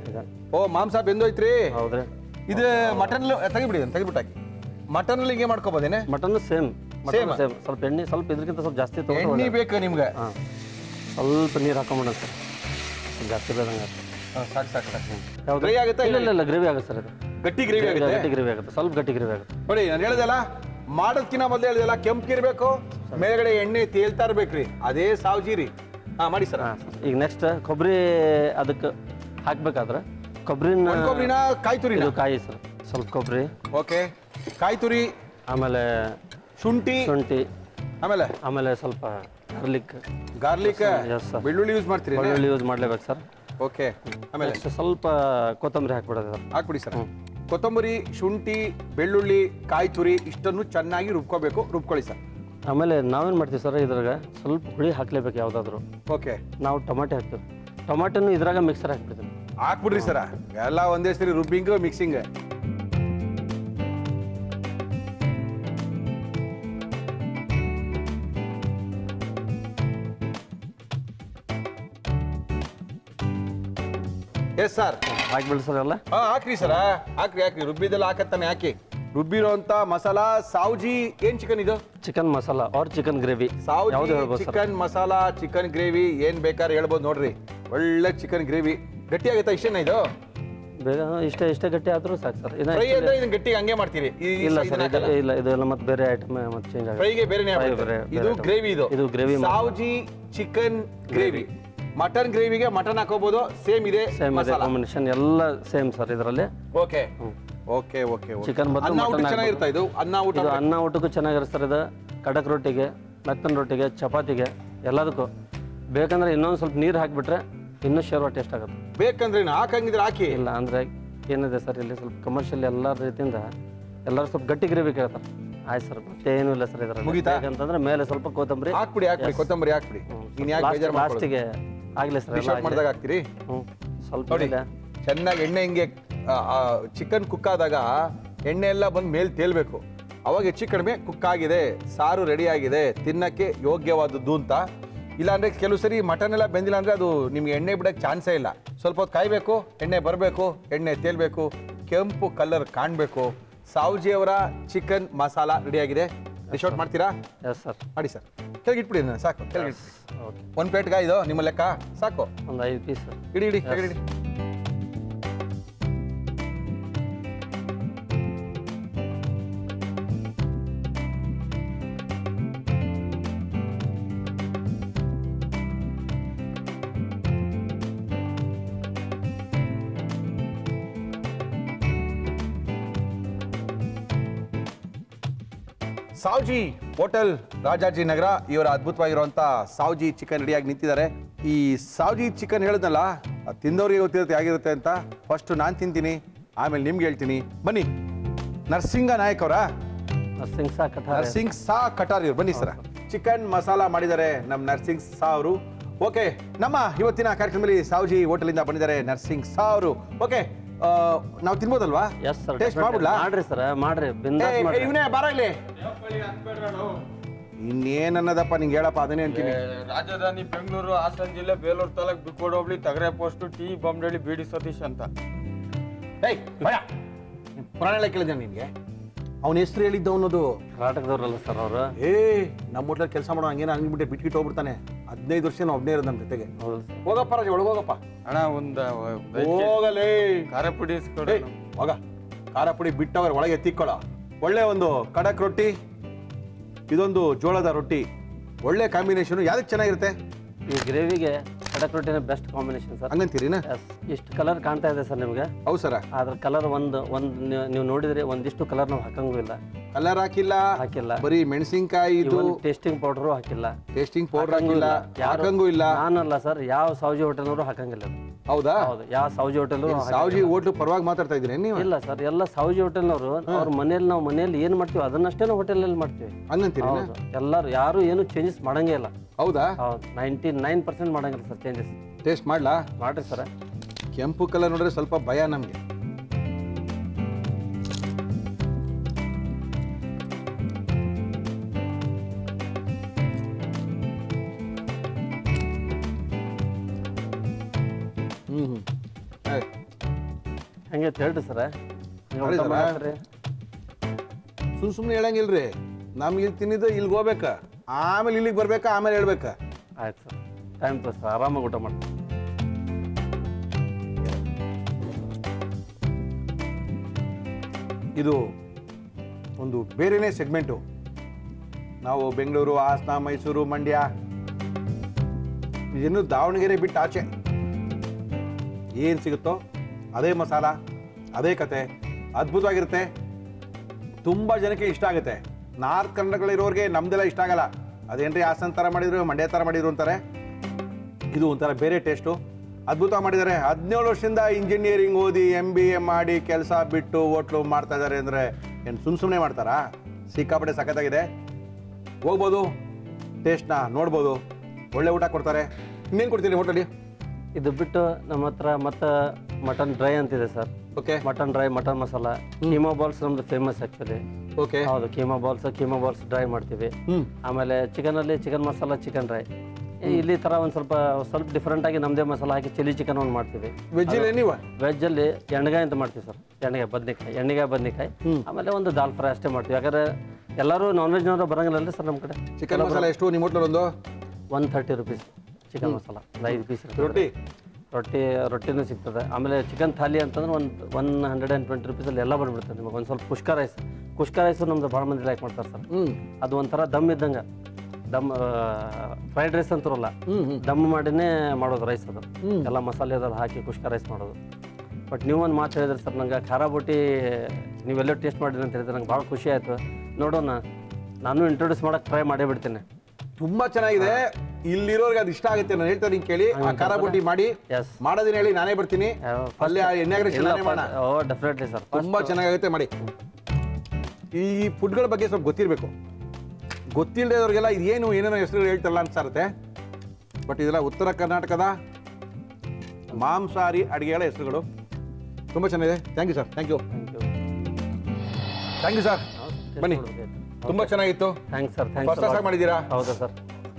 ಓ ಮಾಂಸ ಬೆಂದೋಯ್ತ್ರಿ. ಹೌದ್ರಿ. ಇದು ಮಟನ್ ತೆಗಿಬಿಡಿ ತೆಗಿಬಿಟ್ಟು ಹಾಕಿ. ಮಟನ್ ಹಿಂಗೆ ಮಾಡ್ಕೋಬೋದೇನೆ ಮಟನ್ ಸೇಮ್ ಸೇಮ್ ಸೇಮ್ ಸ್ವಲ್ಪ ಎಣ್ಣೆ ಸ್ವಲ್ಪ ಇದಕ್ಕಿಂತ ಸ್ವಲ್ಪ ಜಾಸ್ತಿ ಎಣ್ಣೆ ಬೇಕು ನಿಮ್ಗೆ. ಸ್ವಲ್ಪ ನೀರು ಹಾಕೊಂಬಿಡ ಸರ್ ಜಾಸ್ತಿ ಬೇದಂಗೆ ಹಾ, ಸಾಕು ಸಾಕು ಸಾಕು. ಯಾವ್ದು? Dry ಆಗುತ್ತಾ ಇಲ್ಲ ಇಲ್ಲ? ಇಲ್ಲ ಗ್ರೇವಿ ಆಗುತ್ತೆ ಸರ್ ಗಟ್ಟಿ ಗ್ರೇವಿ ಆಗುತ್ತೆ? ಗಟ್ಟಿ ಗ್ರೇವಿ ಆಗುತ್ತೆ. ಸ್ವಲ್ಪ ಗಟ್ಟಿ ಗ್ರೇವಿ ಆಗುತ್ತೆ. ನೋಡಿ ನಾನು ಹೇಳ್ದಲ್ಲ ಮಾಡೋದ್ಕಿನ್ನ ಮೊದಲು ಹೇಳ್ದಲ್ಲ ಕೆಂಪ್ಗಿರ್ಬೇಕು ಮೇಲ್ಗಡೆ ಎಣ್ಣೆ ತೇಲ್ತಾ ಇರ್ಬೇಕ್ರಿ ಅದೇ ಸಾವ್ಜಿ ಹಾ ಮಾಡಿ ಸರ್. ಈಗ ನೆಕ್ಸ್ಟ್ ಕೊಬ್ಬರಿ ಅದಕ್ಕೆ ಹಾಕ್ಬೇಕಾದ್ರೆ ಕೊಬ್ಬರಿನ ಕೊಬ್ಬರಿನ ಕಾಯಿ ತುರಿ ಇದು ಕಾಯಿ ಸರ್. ಸ್ವಲ್ಪ ಕೊಬ್ಬರಿ ಓಕೆ. ಕಾಯಿ ತುರಿ ಆಮೇಲೆ ಶುಂಠಿ ಶುಂಠಿ. ಆಮೇಲೆ? ಆಮೇಲೆ ಸ್ವಲ್ಪ ಗಾರ್ಲಿಕ್ ಗಾರ್ಲಿಕ್. ಬೆಳ್ಳುಳ್ಳಿ ಯೂಸ್ ಮಾಡ್ತೀರಿ ಬೆಳ್ಳುಳ್ಳಿ ಯೂಸ್ ಮಾಡ್ಲೇಬೇಕು ಸರ್ ಓಕೆ ಆಮೇಲೆ? ಸ್ವಲ್ಪ ಕೊತ್ತಂಬರಿ ಹಾಕ್ಬಿಡೋದು ಸರ್ ಹಾಕ್ಬಿಡಿ ಸರ್ ಕೊತ್ತಂಬರಿ ಶುಂಠಿ ಬೆಳ್ಳುಳ್ಳಿ ಕಾಯಿ ತುರಿ ಇಷ್ಟನ್ನು ಚೆನ್ನಾಗಿ ರುಬ್ಕೋಬೇಕು. ರುಬ್ಕೊಳ್ಳಿ ಸರ್ ಆಮೇಲೆ ನಾವೇನು ಮಾಡ್ತೀವಿ ಸರ್ ಇದ್ರಾಗ ಸ್ವಲ್ಪ ಹುಳಿ ಹಾಕ್ಲೇಬೇಕು ಯಾವುದಾದ್ರು. ಓಕೆ ನಾವು ಟೊಮಾಟೆ ಹಾಕ್ತೀವಿ. ಟೊಮಾಟೆನು ಇದ್ರಾಗ ಮಿಕ್ಸರ್ ಹಾಕ್ಬಿಡ್ತೀವಿ. ಹಾಕ್ಬಿಡ್ರಿ ಸರ ಎಲ್ಲ ಒಂದೇ ಸರಿ ರುಬ್ಬಿಂಗ್ ಮಿಕ್ಸಿಂಗ್ ಎಸ್ ಸರ್ ಹಾಕ್ಬಿಡಿ ಸರ್ ಎಲ್ಲ. ಹಾ ಹಾಕ್ರಿ ಸರ. ಹಾಕ್ರಿ ಹಾಕ್ರಿ. ರುಬ್ಬಿದೆಲ್ಲ ಹಾಕತ್ತಾನೆ ಹಾಕಿ ರುಬ್ಬಿರೋಂತ ಮಸಾಲಾ ಸಾವ್ಜಿ ಏನ್ ಚಿಕನ್ ಇದು? Chicken masala or chicken gravy Savji chicken masala chicken gravy ಏನ್ ಬೇಕಾದ್ರೆ ಹೇಳ್ಬೋದು ನೋಡ್ರಿ. ಒಳ್ಳೆ ಚಿಕನ್ ಗ್ರೇವಿ ಗಟ್ಟಿ ಆಗುತ್ತಾ ಇಷ್ಟೇನ ಇದು? ಬೇಗ ಇಷ್ಟೇ ಇಷ್ಟೇ ಗಟ್ಟಿ ಆದ್ರೂ ಸಾಕು ಸರ್. ಇದನ್ನ ಗಟ್ಟಿ ಹಂಗೆ ಮಾಡ್ತೀರಿ. ಇಲ್ಲ ಸರ್ ಇಲ್ಲ ಇದೆಲ್ಲ ಮತ್ತೆ ಬೇರೆ ಐಟಮ್ ಮತ್ತೆ ಚೇಂಜ್ ಆಗುತ್ತೆ. ಫ್ರೈಗೆ. ಬೇರೆ- ಇದು ಗ್ರೇವಿ ಇದು. ಇದು gravy. Savji chicken gravy mutton ಗ್ರೇವಿಗೆ mutton ಹಾಕೋಬಹುದು ಸೇಮ್ ಇದೆ ಸೇಮ್ ಇದೆ ಮಸಾಲ. ಕಾಂಬಿನೇಷನ್ ಎಲ್ಲ ಸೇಮ್ ಸರ್ ಇದರಲ್ಲಿ. ಓಕೆ. ಓಕೆ ಓಕೆ ಚಿಕನ್ ಮತ್ತು ಮಟನ್ ಚೆನ್ನಾಗಿರ್ತಾ ಇದು? ಅನ್ನ ಊಟ ಇದು ಅನ್ನ ಊಟಕ್ಕೂ ಚೆನ್ನಾಗಿರುತ್ತೆ ಸರ್ ಇದು. ಕಡಕ್ ರೊಟ್ಟಿಗೆ ಮೆತ್ತನ ರೊಟ್ಟಿಗೆ ಚಪಾತಿಗೆ ಎಲ್ಲದಕ್ಕೂ. ಬೇಕಂದ್ರೆ ಇನ್ನೊಂದು ಸ್ವಲ್ಪ ನೀರು ಹಾಕಿಬಿಟ್ರೆ ಇನ್ನೂ ಶೇರ್ವ ಟೇಸ್ಟ್ ಆಗುತ್ತೆ. ಬೇಕಂದ್ರೆ ಹಾಕಂಗಿದ್ರೆ ಹಾಕಿ ಇಲ್ಲ ಅಂದ್ರೆ ಏನಿದೆ ಸರ್ ಇಲ್ಲಿ ಸ್ವಲ್ಪ ಕಮರ್ಷಿಯಲ್ ಎಲ್ಲ ರೀತಿಯಿಂದ ಎಲ್ಲರೂ ಸ್ವಲ್ಪ ಗಟ್ಟಿ ಗ್ರೇವಿ ಕೇಳ್ತಾರೆ. ಆಯ್ತು ಸರ್ ಮತ್ತೆ ಏನೂ ಇಲ್ಲ ಸರ್ ಇದರಲ್ಲಿ. ಮುಗಿತಾ? ಮೇಲೆ ಸ್ವಲ್ಪ ಕೊತ್ತಂಬರಿ. ಹಾಕ್ಬಿಡಿ ಹಾಕ್ಬಿಡಿ ಕೊತ್ತಂಬರಿ ಹಾಕ್ಬಿಡಿ. ನೀನ್ ಯಾಕೆ ಬೇಜಾರು ಲಾಸ್ಟಿಗೆ ಆಗಲಿ ಸರ್ ಮಾಡಿದಾಗ ಹಾಕ್ತೀರಿ? ಸ್ವಲ್ಪ ನೋಡಿ ಚೆನ್ನಾಗಿ ಎಣ್ಣೆ ಹಿಂಗೆ ಚಿಕನ್ ಕುಕ್ ಆದಾಗ ಎಣ್ಣೆ ಎಲ್ಲ ಬಂದು ಮೇಲೆ ತೇಲ್ಬೇಕು. ಅವಾಗ ಹೆಚ್ಚು ಕಡಿಮೆ ಕುಕ್ ಆಗಿದೆ ಸಾರು ರೆಡಿ ಆಗಿದೆ ತಿನ್ನಕ್ಕೆ ಯೋಗ್ಯವಾದದ್ದು ಅಂತ. ಇಲ್ಲಾಂದ್ರೆ ಕೆಲವು ಸರಿ ಮಟನ್ ಎಲ್ಲ ಬೆಂದಿಲ್ಲ ಅಂದ್ರೆ ಅದು ನಿಮ್ಗೆ ಎಣ್ಣೆ ಬಿಡಕ್ಕೆ ಚಾನ್ಸೇ ಇಲ್ಲ. ಸ್ವಲ್ಪ ಹೊತ್ತು ಕಾಯ್ಬೇಕು ಎಣ್ಣೆ ಬರಬೇಕು ಎಣ್ಣೆ ತೇಲ್ಬೇಕು ಕೆಂಪು ಕಲರ್ ಕಾಣಬೇಕು. ಸಾವ್ಜಿಯವರ ಚಿಕನ್ ಮಸಾಲ ರೆಡಿ ಆಗಿದೆ. ಡಿಶ್ ಔಟ್ ಮಾಡ್ತೀರಾ? ಎಸ್ ಸರ್ ಮಾಡಿ ಸರ್ ಕೆಳಗಿಟ್ಬಿಡಿ ನಾನು ಸಾಕು. ಕೆಳಗಿಟ್ಬಿಡಿ ಓಕೆ ಒಂದು ಪ್ಲೇಟ್ಗಾ ಇದು ನಿಮ್ಮ ಲೆಕ್ಕ ಸಾಕು. ಒಂದು ಐದು ಪೀಸ್ ಇಡಿ ಇಡಿ ಕೆಳಗಿಡಿ ಸಾವ್ಜಿ ಹೋಟೆಲ್ ರಾಜಾಜಿ ನಗರ ಇವರ ಅದ್ಭುತವಾಗಿರುವಂತ ಸಾವ್ಜಿ ಚಿಕನ್ ರೆಡಿಯಾಗಿ ನಿಂತಿದ್ದಾರೆ. ಈ ಸಾವ್ಜಿ ಚಿಕನ್ ಹೇಳಿದ್ನಲ್ಲ ತಿಂದವ್ರಿಗೆ ಗೊತ್ತಿರುತ್ತೆ ಆಗಿರುತ್ತೆ ಅಂತ. ಫಸ್ಟ್ ನಾನು ತಿಂತೀನಿ ಆಮೇಲೆ ನಿಮ್ಗೆ ಹೇಳ್ತೀನಿ. ಬನ್ನಿ ನರ್ಸಿಂಗ ನಾಯಕ್ ಅವರ? ನರ್ಸಿಂಗ್ ಸಾ ಕಟಾರ್. ನರ್ಸಿಂಗ್ ಸಾ ಕಟಾರ್ ಇವ್ರು ಬನ್ನಿ ಸರ. ಚಿಕನ್ ಮಸಾಲ ಮಾಡಿದ್ದಾರೆ ನಮ್ಮ ನರ್ಸಿಂಗ್ ಸಾ ಅವರು. ಓಕೆ ನಮ್ಮ ಇವತ್ತಿನ ಕಾರ್ಯಕ್ರಮದಲ್ಲಿ ಸಾವ್ಜಿ ಹೋಟೆಲಿಂದ ಬಂದಿದ್ದಾರೆ ನರ್ಸಿಂಗ್ ಸಾ ಅವರು. ಓಕೆ ನಾವು ತಿನ್ಬೋದಲ್ವಾ? ಎಸ್ ಸರ್ ಟೇಸ್ಟ್ ಮಾಡ್ಬಿಡ್ಲಾ? ಮಾಡ್ರಿ ಸರ್ ಮಾಡ್ರಿ ಬಿಂದಾಸ್ ಮಾಡ್ರಿ. ಇವನೇ ಬಾರ ಇಲ್ಲಿ. ಇನ್ನೇನನ್ನದಪ್ಪ ನಿಂಗೆ ಹೇಳಪ್ಪ ಅದನ್ನೇ ಅಂತೀನಿ. ರಾಜಧಾನಿ ಬೆಂಗಳೂರು ಹಾಸನ ಜಿಲ್ಲೆ ಬೇಲೂರು ತಾಲೂಕ್ ಬಿಕ್ಕೋಡ್ ಹೋಬಳಿ ತಗರೆ ಪೋಸ್ಟ್ ಟಿ ಬೊಮ್ಮನಹಳ್ಳಿ ಬಿಡಿ ಸತೀಶ್ ಅಂತ. ಏಯ್ ಭಯ. ಪುರಾಣ ಎಲ್ಲ ಕೇಳಿದೆ ನಿನ್ಗೆ? ಅವನ ಹೆಸರು ಹೇಳಿದ್ದು ಅವನದು. ಕರ್ನಾಟಕದವ್ರಲ್ಲ ಸರ್ ಅವರು. ಏ ನಮ್ಮ ಹೋಟ್ಲಲ್ಲಿ ಕೆಲಸ ಮಾಡೋ ಹಂಗೇನ ಹಂಗ್ಬಿಟ್ಟೆ ಬಿಟ್ಕಿಟ್ಟು ಹೋಗ್ಬಿಡ್ತಾನೆ. ಹದಿನೈದು ವರ್ಷ ನಾವು ಒಬ್ಬನೇ ಇರೋದು ನಮ್ಮ ಜೊತೆಗೆ. ಹೋಗಪ್ಪ ರಾಜ ಒಳಗೋಗಪ್ಪ ಅಣ್ಣ ಒಂದು ಹೋಗಲೇ. ಖಾರ ಪುಡಿ ಇಸ್ಕೊಡು ಹೋಗ. ಖಾರ ಪುಡಿ ಬಿಟ್ಟವ್ರೆ ಒಳಗೆ ತಿಕ್ಕೊಳ. ಒಳ್ಳೆ ಒಂದು ಕಡಕ್ ರೊಟ್ಟಿ ಇದೊಂದು ಜೋಳದ ರೊಟ್ಟಿ. ಒಳ್ಳೆ ಕಾಂಬಿನೇಷನ್ ಯಾವ್ದಕ್ಕೆ ಚೆನ್ನಾಗಿರುತ್ತೆ? ಈ ಗ್ರೇವಿಗೆ ಕಡಕ್ ರೊಟ್ಟಿನ ಬೆಸ್ಟ್ ಕಾಂಬಿನೇಷನ್ ಸರ್. ಹಂಗಂತೀರಿನ ಇಷ್ಟು ಕಲರ್ ಕಾಣ್ತಾ ಇದೆ ಸರ್ ನಿಮಗೆ. ಹೌದು ಸರ್. ಅದ್ರ ಕಲರ್ ಒಂದು ಒಂದು ನೀವು ನೋಡಿದ್ರೆ ಒಂದಿಷ್ಟು ಕಲರ್ ನಾವು ಹಾಕಂಗೂ ಇಲ್ಲ. ಕಲರ್ ಹಾಕಿಲ್ಲ. ಹಾಕಿಲ್ಲ. ಬರೀ ಮೆಣಸಿನಕಾಯಿ ಇದು. ಟೇಸ್ಟಿಂಗ್ ಪೌಡರ್ ಹಾಕಿಲ್ಲ. ಟೇಸ್ಟಿಂಗ್ ಪೌಡರ್ ಹಾಕಿಲ್ಲ. ಹಾಕಂಗೂ ಇಲ್ಲ. ನಾನಲ್ಲ ಸರ್ ಯಾವ ಸೌಜಿ ಹೋಟೆಲ್ನವರು ಹಾಕಂಗಿಲ್ಲ ಅದು. ಹೌದಾ? ಹೌದು. ಯಾವ ಸೌಜಿ ಹೋಟೆಲ್ ಸೌಜಿ ಹೋಟೆಲ್ ಪರವಾಗಿ ಮಾತಾಡ್ತಾ ಇದ್ದೀನಿ ನೀವು? ಇಲ್ಲ ಸರ್ ಎಲ್ಲ ಸೌಜಿ ಹೋಟೆಲ್ನವರು ಅವ್ರ ಮನೇಲಿ ನಾವು ಮನೇಲಿ ಏನು ಮಾಡ್ತೀವಿ ಅದನ್ನಷ್ಟೇ ಹೋಟೆಲ್ ಅಲ್ಲಿ ಮಾಡ್ತೀವಿ ಹಂಗಂತೀರಿ ಎಲ್ಲರೂ ಯಾರು ಏನು ಚೇಂಜಸ್ ಮಾಡಂಗೇ ಇಲ್ಲ. ಹೌದಾ? ಹೌದು. ನೈಂಟಿ ನೈನ್ ಪರ್ಸೆಂಟ್ ಮಾಡಂಗಿಲ್ಲ ಸರ್ ಚೇಂಜಸ್ ಟೇಸ್ಟ್ ಮಾಡ್ಲಾ? ಮಾಡ್ರಿ ಸರ್ ಕೆಂಪು ಕಲರ್ ನೋಡಿದ್ರೆ ಸ್ವಲ್ಪ ಭಯ ನಮಗೆ. ಹ್ಮ್ ಹ್ಞೂ ಆಯ್ತು ಹಂಗೆ ಹೇಳ್ರಿ ಸರ್. ಸುಮ್ ಸುಮ್ಮನೆ ಹೇಳಂಗಿಲ್ರಿ. ನಮ್ಗೆ ಇಲ್ಲಿ ತಿನ್ನಿದ್ದು ಇಲ್ಲಿಗೆ ಹೋಗ್ಬೇಕ. ಆಮೇಲೆ ಇಲ್ಲಿಗೆ ಬರ್ಬೇಕಾ ಆಮೇಲೆ ಹೇಳ್ಬೇಕಾ? ಆಯ್ತು ಸರ್. ಟೈಮ್ ತೋ ಸರ್. ಆರಾಮಾಗಿ ಊಟ ಮಾಡಿ. ಇದು ಒಂದು ಬೇರೆನೇ ಸೆಗ್ಮೆಂಟು ನಾವು ಬೆಂಗಳೂರು ಹಾಸನ ಮೈಸೂರು ಮಂಡ್ಯ. ಇದನ್ನು ದಾವಣಗೆರೆ ಬಿಟ್ಟು ಆಚೆ. ಏನು ಸಿಗುತ್ತೋ ಅದೇ ಮಸಾಲ, ಅದೇ ಕತೆ, ಅದ್ಭುತವಾಗಿರುತ್ತೆ. ತುಂಬ ಜನಕ್ಕೆ ಇಷ್ಟ ಆಗುತ್ತೆ. ನಾರ್ತ್ ಕನ್ನಡಗಳಿರೋರಿಗೆ ನಮ್ದೆಲ್ಲ ಇಷ್ಟ ಆಗಲ್ಲ. ಅದೇನ್ರಿ ಹಾಸನ ಥರ ಮಾಡಿದ್ರು, ಮಂಡ್ಯ ಥರ ಮಾಡಿದ್ರು ಅಂತಾರೆ. ಇದು ಒಂಥರ ಬೇರೆ ಟೇಸ್ಟು ಅದ್ಭುತ ಮಾಡಿದ್ದಾರೆ. ಹದಿನೇಳು ವರ್ಷದಿಂದ ಇಂಜಿನಿಯರಿಂಗ್ ಓದಿ ಎಂ ಬಿ ಎ ಮಾಡಿ ಕೆಲಸ ಬಿಟ್ಟು ಹೋಟ್ಲು ಮಾಡ್ತಾ ಇದ್ದಾರೆ ಅಂದರೆ ಏನು ಸುಮ್ಮ ಸುಮ್ಮನೆ ಮಾಡ್ತಾರಾ? ಸಿಕ್ಕಾಪಟ್ಟೆ ಸಖತ್ತಾಗಿದೆ. ಹೋಗ್ಬೋದು ಟೇಸ್ಟ್ನ ನೋಡ್ಬೋದು. ಒಳ್ಳೆ ಊಟ ಕೊಡ್ತಾರೆ. ಇನ್ನೇನು ಕೊಡ್ತೀನಿ ಹೋಟೆಲಿ ಇದು ಬಿಟ್ಟು ನಮ್ಮ ಹತ್ರ ಮತ್ತೆ ಮಟನ್ ಡ್ರೈ ಅಂತಿದೆ sir. Okay mutton dry mutton masala. Keema balls ನಮ್ದು ಫೇಮಸ್ ಆಕ್ಚುಲಿ ಓಕೆ ಹೌದು keema balls keema balls dry ಮಾಡ್ತೀವಿ. ಆಮೇಲೆ ಚಿಕನ್ ಅಲ್ಲಿ ಚಿಕನ್ ಮಸಾಲ ಚಿಕನ್ ಡ್ರೈ. ಇಲ್ಲಿ ತರ ಒಂದು ಸ್ವಲ್ಪ ಸ್ವಲ್ಪ ಡಿಫ್ರೆಂಟ್ ಆಗಿ ನಮ್ದೇ ಮಸಾಲ ಹಾಕಿ ಚಿಲ್ಲಿ ಚಿಕನ್ ಒಂದು ಮಾಡ್ತೀವಿ. ವೆಜ್ ವೆಜ್ ಅಲ್ಲಿ ಎಣ್ಣೆಗಾಯಿ ಅಂತ ಮಾಡ್ತೀವಿ ಸರ್. ಎಣ್ಣೆಗಾಯಿ ಬದ್ನೆಕಾಯಿ ಎಣ್ಣೆಗಾಯಿ ಬದ್ನೆಕಾಯಿ. ಆಮೇಲೆ ಒಂದು ದಾಲ್ ಫ್ರೈ ಅಷ್ಟೇ ಮಾಡ್ತೀವಿ. ಯಾಕಂದ್ರೆ ಎಲ್ಲರೂ ನಾನ್ ವೆಜ್ನವರು ಬರಂಗಿಲ್ಲ ಸರ್ ನಮ್ಮ ಕಡೆ. ಚಿಕನ್ ಮಸಾಲ ಎಷ್ಟು? ನಿಮ್ಮ ಹೋಟ್ಲಲ್ಲಿ ಒಂದು? One thirty rupees chicken masala ಒಂದು ಐದು ಪೀಸ್ ರೊಟ್ಟಿ? ರೊಟ್ಟಿ ರೊಟ್ಟಿನೂ ಸಿಗ್ತದೆ. ಆಮೇಲೆ ಚಿಕನ್ ಥಾಲಿ ಅಂತಂದ್ರೆ ಒಂದು ಒನ್ ಹಂಡ್ರೆಡ್ ಆ್ಯಂಡ್ ಟ್ವೆಂಟಿ ರುಪೀಸಲ್ಲಿ ಎಲ್ಲ ಬಂದ್ಬಿಡ್ತದೆ ನಿಮಗೆ. ಒಂದು ಸ್ವಲ್ಪ ಕುಷ್ಕ ರೈಸ್ ಕುಷ್ಕ ರೈಸು ನಮ್ದು ಭಾಳ ಮಂದಿ ಲೈಕ್ ಮಾಡ್ತಾರೆ ಸರ್. ಅದು ಒಂಥರ ದಮ್ ಇದ್ದಂಗೆ. ದಮ್ ಫ್ರೈಡ್ ರೈಸ್ ಅಂತಾರಲ್ಲ ದಮ್ ಮಾಡಿನೇ ಮಾಡೋದು ರೈಸ್ ಅದು. ಎಲ್ಲ ಮಸಾಲೆ ಅದೆಲ್ಲ ಹಾಕಿ ಕುಷ್ಕ ರೈಸ್ ಮಾಡೋದು. ಬಟ್ ನೀವು ಒಂದು ಮಾತು ಹೇಳಿದ್ರಿ ಸರ್ ನಂಗೆ ಖಾರ ಬುಟ್ಟಿ ನೀವೆಲ್ಲೋ ಟೇಸ್ಟ್ ಮಾಡಿದ್ರಿ ಅಂತ ಹೇಳಿದ್ರೆ ನಂಗೆ ಭಾಳ ಖುಷಿ ಆಯಿತು. ನೋಡೋಣ ನಾನು ಇಂಟ್ರೊಡ್ಯೂಸ್ ಮಾಡೋಕೆ ಟ್ರೈ ಮಾಡೇ ಬಿಡ್ತೀನಿ. ತುಂಬಾ ಚೆನ್ನಾಗಿದೆ. ಇಲ್ಲಿರೋರ್ಗೆ ಅದು ಇಷ್ಟ ಆಗುತ್ತೆ ನಾನು ಹೇಳ್ತಾ ನಿಂಗೆ ಕೇಳಿ. ಆ ಖಾರ ಬುಟ್ಟಿ ಮಾಡಿ. ಮಾಡೋದಿನ ಹೇಳಿ ನಾನೇ ಬರ್ತೀನಿ. ಅಲ್ಲಿ ಡೆಫಿನೆಟ್ಲಿ ಸರ್ ತುಂಬಾ ಚೆನ್ನಾಗಾಗುತ್ತೆ ಮಾಡಿ. ಈ ಫುಡ್ಗಳ ಬಗ್ಗೆ ಸ್ವಲ್ಪ ಗೊತ್ತಿರಬೇಕು. ಗೊತ್ತಿಲ್ಲದವ್ರಿಗೆಲ್ಲ ಇದೇನು ಏನೇನೋ ಹೆಸರುಗಳು ಹೇಳ್ತಾರಲ್ಲ ಅನ್ಸಾರುತ್ತೆ ಬಟ್ ಇದೆಲ್ಲ ಉತ್ತರ ಕರ್ನಾಟಕದ ಮಾಂಸಾಹಾರಿ ಅಡುಗೆಗಳ ಹೆಸರುಗಳು. ತುಂಬ ಚೆನ್ನಾಗಿದೆ. Thank you sir thank you thank you thank you sir ಬನ್ನಿ. ತುಂಬ ಚೆನ್ನಾಗಿತ್ತು. ಥ್ಯಾಂಕ್ಸ್ ಸರ್ ಥ್ಯಾಂಕ್ಸ್ ಮಾಡಿದ್ದೀರಾ ಹೌದಾ ಸರ್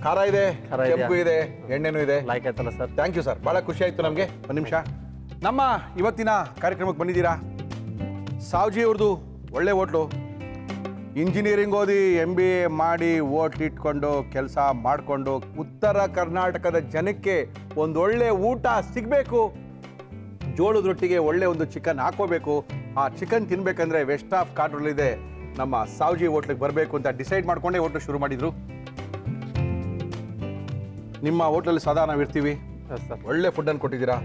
ಖಾರ ಇದೆ? ಕೆಂಪು ಇದೆ ಎಣ್ಣೆನೂ ಇದೆ. ಲೈಕ್ ಆಯ್ತಲ್ಲ ಸರ್ ಥ್ಯಾಂಕ್ ಯು ಸರ್ ಭಾಳ ಖುಷಿ ಆಯಿತು ನಮಗೆ. ಒಂದು ನಿಮಿಷ. ನಮ್ಮ ಇವತ್ತಿನ ಕಾರ್ಯಕ್ರಮಕ್ಕೆ ಬಂದಿದ್ದೀರಾ? ಸಾವ್ಜಿ ಅವ್ರದ್ದು ಒಳ್ಳೆ ಹೋಟ್ಲು. ಇಂಜಿನಿಯರಿಂಗ್ ಓದಿ ಎಂ ಬಿ ಎ ಮಾಡಿ ಓಟ್ ಇಟ್ಕೊಂಡು ಕೆಲಸ ಮಾಡಿಕೊಂಡು ಉತ್ತರ ಕರ್ನಾಟಕದ ಜನಕ್ಕೆ ಒಂದು ಒಳ್ಳೆ ಊಟ ಸಿಗಬೇಕು. ಜೋಳದ ರೊಟ್ಟಿಗೆ ಒಳ್ಳೆ ಒಂದು ಚಿಕನ್ ಹಾಕೋಬೇಕು ಆ ಚಿಕನ್ ತಿನ್ಬೇಕಂದ್ರೆ ವೆಸ್ಟ್ ಆಫ್ ಕಾರ್ಡ್ರಲ್ಲಿದೆ ನಮ್ಮ ಸಾವ್ಜಿ ಹೋಟ್ಲಿಗೆ ಬರಬೇಕು ಅಂತ ಡಿಸೈಡ್ ಮಾಡಿಕೊಂಡೇ ಹೋಟ್ಲು ಶುರು ಮಾಡಿದ್ರು. ನಿಮ್ಮ ಹೋಟ್ಲಲ್ಲಿ ಸದಾ ನಾವು ಇರ್ತೀವಿ ಎಸ್ ಸರ್ ಒಳ್ಳೆ ಫುಡ್ ಅನ್ನು ಕೊಟ್ಟಿದ್ದೀರಾ?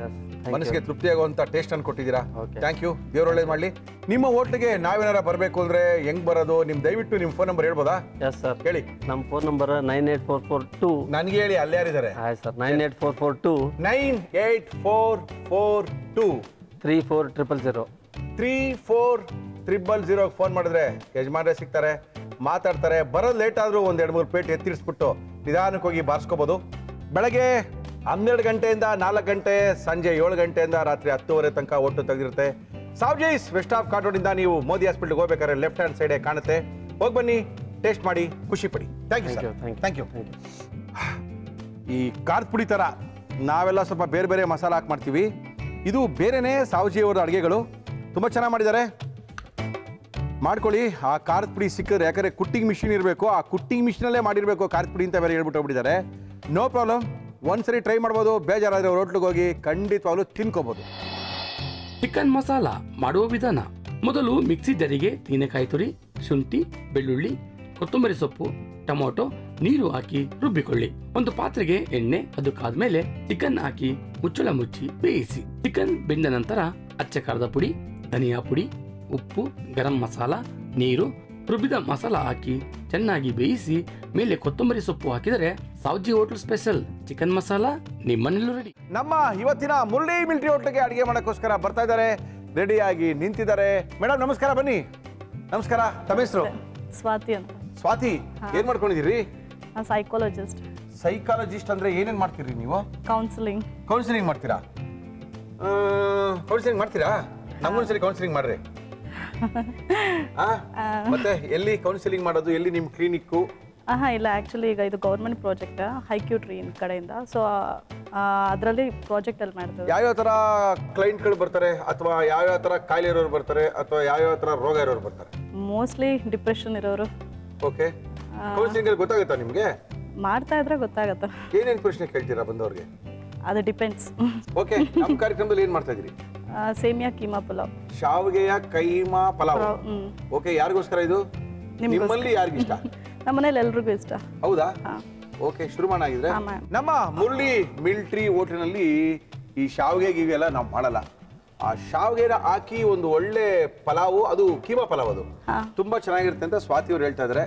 ಮನಸ್ಸಿಗೆ ತೃಪ್ತಿ ತೃಪ್ತಿಯಾಗುವಂತ ಟೇಸ್ಟ್ ಅನ್ನು ಕೊಟ್ಟಿದ್ದೀರಾ. ಥ್ಯಾಂಕ್ ಯು ದೇವ್ರ ಒಳ್ಳೇದು ಮಾಡಲಿ. ನಿಮ್ಮ ಹೋಟ್ಲಿಗೆ ನಾವೇನಾರ ಬರಬೇಕು ಅಂದ್ರೆ ಹೆಂಗ್ ಬರೋದು? ನಿಮ್ ದಯವಿಟ್ಟು ನಿಮ್ಮ ಫೋನ್ ನಂಬರ್ ಹೇಳ್ಬೋದಾ? ಎಸ್ ಸರ್ ಹೇಳಿ. ನಮ್ಮ phone number nine eight four four two ನನಗೆ ಹೇಳಿ ಅಲ್ಲಿ ಯಾರಿದ್ದಾರೆ? Sir nine eight four four two nine eight four four two three four triple zero three four triple zero phone ಮಾಡಿದ್ರೆ ಯಜಮಾನ್ರೆ ಸಿಗ್ತಾರೆ ಮಾತಾಡ್ತಾರೆ ಬರೋದು ಲೇಟ್ ಆದರೂ ಒಂದು ಎರಡು ಮೂರು ಪ್ಲೇಟ್ ಎತ್ತಿರಿಸ್ಬಿಟ್ಟು ನಿಧಾನಕ್ಕೆ ಹೋಗಿ ಬಾರಿಸ್ಕೋಬೋದು. ಬೆಳಗ್ಗೆ ಹನ್ನೆರಡು ಗಂಟೆಯಿಂದ ನಾಲ್ಕು ಗಂಟೆ ಸಂಜೆ ಏಳು ಗಂಟೆಯಿಂದ ರಾತ್ರಿ ಹತ್ತುವರೆ ತನಕ ಒಟ್ಟು ತೆಗೆದಿರುತ್ತೆ. ಸಾವ್ಜೈಸ್ ವೆಸ್ಟ್ ಆಫ್ ಕಾಟೋಡಿಂದ ನೀವು ಮೋದಿ ಹಾಸ್ಪಿಟ್ಲಿಗೆ ಹೋಗ್ಬೇಕಾದ್ರೆ ಲೆಫ್ಟ್ ಹ್ಯಾಂಡ್ ಸೈಡೇ ಕಾಣುತ್ತೆ. ಹೋಗಿ ಬನ್ನಿ ಟೇಸ್ಟ್ ಮಾಡಿ ಖುಷಿ ಪಡಿ. ಥ್ಯಾಂಕ್ ಯು ಥ್ಯಾಂಕ್ ಯು ಈ ಖಾರದ ಪುಡಿ ಥರ ನಾವೆಲ್ಲ ಸ್ವಲ್ಪ ಬೇರೆ ಬೇರೆ ಮಸಾಲ ಹಾಕಿ ಮಾಡ್ತೀವಿ. ಇದು ಬೇರೆನೇ ಸಾವ್ಜಿ ಅವರ ಅಡುಗೆಗಳು. ತುಂಬ ಚೆನ್ನಾಗಿ ಮಾಡಿದ್ದಾರೆ. ಮಾಡ್ಕೊಳ್ಳಿ. ಆ ಖಾರದ ಪುಡಿ ಸಿಕ್ಕಿದ್ರೆ ಯಾಕಂದರೆ ಕುಟ್ಟಿಂಗ್ ಮಿಷಿನ್ ಇರಬೇಕು. ಆ ಕುಟ್ಟಿಂಗ್ ಮಿಷಿನಲ್ಲೇ ಮಾಡಿರಬೇಕು ಖಾರದ ಪುಡಿ ಅಂತ ಬೇರೆ ಹೇಳ್ಬಿಟ್ಟು ನೋ ಪ್ರಾಬ್ಲಮ್ ಒಂದ್ಸರಿ ಟ್ರೈ ಮಾಡ್ಬೋದು. ಬೇಜಾರಾದರೆ ಹೋಟ್ಲಿಗೆ ಹೋಗಿ ಖಂಡಿತವಾಗ್ಲೂ ತಿನ್ಕೋಬೋದು. ಚಿಕನ್ ಮಸಾಲ ಮಾಡುವ ವಿಧಾನ. ಮೊದಲು ಮಿಕ್ಸಿ ಜರಿಗೆ ತೆಂಗಿನಕಾಯಿ ತುರಿ, ಶುಂಠಿ, ಬೆಳ್ಳುಳ್ಳಿ, ಕೊತ್ತಂಬರಿ ಸೊಪ್ಪು, ಟೊಮೊಟೊ, ನೀರು ಹಾಕಿ ರುಬ್ಬಿಕೊಳ್ಳಿ. ಒಂದು ಪಾತ್ರೆಗೆ ಎಣ್ಣೆ, ಅದು ಕಾದ್ಮೇಲೆ ಚಿಕನ್ ಹಾಕಿ ಮುಚ್ಚಳ ಮುಚ್ಚಿ ಬೇಯಿಸಿ. ಚಿಕನ್ ಬೆಂದ ನಂತರ ಅಚ್ಚ ಖಾರದ ಪುಡಿ, ಧನಿಯಾ ಪುಡಿ ಉಪ್ಪು ಗರಂ ಮಸಾಲ ನೀರು ರುಬ್ಬಿದ ಮಸಾಲ ಹಾಕಿ ಚೆನ್ನಾಗಿ ಬೇಯಿಸಿ ಮೇಲೆ ಕೊತ್ತಂಬರಿ ಸೊಪ್ಪು ಹಾಕಿದರೆ Savji hotel special. Chicken masala ನಿಮ್ಮನೆಲ್ಲೂ ready ನಮ್ಮ ಇವತ್ತಿನ ಮುರಳಿ ಮಿಲ್ಟ್ರಿ ಹೋಟೆಲ್ಗೆ ಅಡಿಗೆ ಮಾಡೋಕ್ಕೋಸ್ಕರ ಬರ್ತಾ ಇದ್ದಾರೆ. ರೆಡಿಯಾಗಿ ನಿಂತಿದ್ದಾರೆ. ಮೇಡಮ್ ನಮಸ್ಕಾರ ಬನ್ನಿ. ನಮಸ್ಕಾರ ತಮ್ಮ ಹೆಸರು? ಸ್ವಾತಿ ಅಂತ. ಸ್ವಾತಿ ಏನ್ ಮಾಡ್ಕೊಂಡಿದ್ದೀರಿ? ಸೈಕಾಲಜಿಸ್ಟ್ ಸೈಕಾಲಜಿಸ್ಟ್ ಅಂದ್ರೆ ಏನೇನ್ ಮಾಡ್ತೀರಿ ನೀವು? ಕೌನ್ಸಿಲಿಂಗ್ ಕೌನ್ಸಿಲಿಂಗ್ ಮಾಡ್ತೀರಾ? ಕೌನ್ಸಿಲಿಂಗ್ ಮಾಡ್ತೀರಾ? ನಮಗೊಂದ್ಸರಿ ಕೌನ್ಸಿಲಿಂಗ್ ಮಾಡ್ರಿ? ಮತ್ತೆ ಎಲ್ಲಿ ಕೌನ್ಸಿಲಿಂಗ್ ಮಾಡೋದು ಎಲ್ಲಿ ನಿಮ್ಮ ಕ್ಲಿನಿಕ್ ಹಾಂ ಇಲ್ಲ ಆ್ಯಕ್ಚುಲಿ ಈಗ ಇದು ಗೌರ್ಮೆಂಟ್ ಪ್ರಾಜೆಕ್ಟ್ ಟ್ರೀನ್ ಕಡೆಯಿಂದ. ಸೊ ಅದರಲ್ಲಿ ಪ್ರಾಜೆಕ್ಟಲ್ಲಿ ಮಾಡ್ತೇವೆ. ಯಾವ್ಯಾವ ತರ ಕ್ಲೈಂಟ್ಗಳು ಬರ್ತಾರೆ ಅಥವಾ ಯಾವ್ಯಾವ ತರ ಕಾಯಿಲೆ ಇರೋರು ಬರ್ತಾರೆ ಅಥವಾ ಯಾವ್ಯಾವ ತರ ರೋಗ ಇರೋರು ಬರ್ತಾರೆ? ಮೋಸ್ಟ್ಲಿ ಡಿಪ್ರೆಷನ್ ಇರೋರು. ಓಕೆ ಕೌನ್ಸಿಲಿಂಗ್ ಅಲ್ಲಿ ಗೊತ್ತಾಗುತ್ತಾ ನಿಮಗೆ? ಮಾಡ್ತಾ ಇದ್ರೆ ಗೊತ್ತಾಗತ್ತೆ. ಏನೇನು ಪ್ರಶ್ನೆ ಕೇಳ್ತೀರಾ ಬಂದವ್ರಿಗೆ? ಅದು ಡಿಪೆಂಡ್ಸ್ ಓಕೆ ನಮ್ಮ ಕಾರ್ಯಕ್ರಮದಲ್ಲಿ ಏನು ಮಾಡ್ತಾ ಇದೀರಿ ಸೇಮಿಯಾ ಕೀಮಾ ಪಲಾವ್. ಶಾವಿಗೆಯ ಕೈಮಾ ಪಲಾವ್. ಓಕೆ ಯಾರಿಗೋಸ್ಕರ ಇದು? ನಿಮ್ಮಲ್ಲಿ ಯಾರಿಗಿಷ್ಟ? ನಮ್ಮ ಮನೇಲಿ ಎಲ್ರಿಗೂ ಇಷ್ಟ. ಹೌದಾ? ಓಕೆ ಶುರು ಮಾಡಾಗಿದ್ರೆ ನಮ್ಮ ಮುರಳಿ ಮಿಲ್ಟ್ರಿ ಹೋಟೆಲ್ನಲ್ಲಿ ಈ ಶಾವಿಗೆ ಗೀವೆಲ್ಲ ನಾವು ಮಾಡಲ್ಲ. ಆ ಶಾವಿಗೆನ ಹಾಕಿ ಒಂದು ಒಳ್ಳೆ ಪಲಾವು ಅದು ಕೀಮಾ ಪಲಾವ್ ಅದು. ಹಾಂ. ತುಂಬಾ ಚೆನ್ನಾಗಿರುತ್ತೆ ಅಂತ ಸ್ವಾತಿ ಅವ್ರು ಹೇಳ್ತಾ ಇದ್ದಾರೆ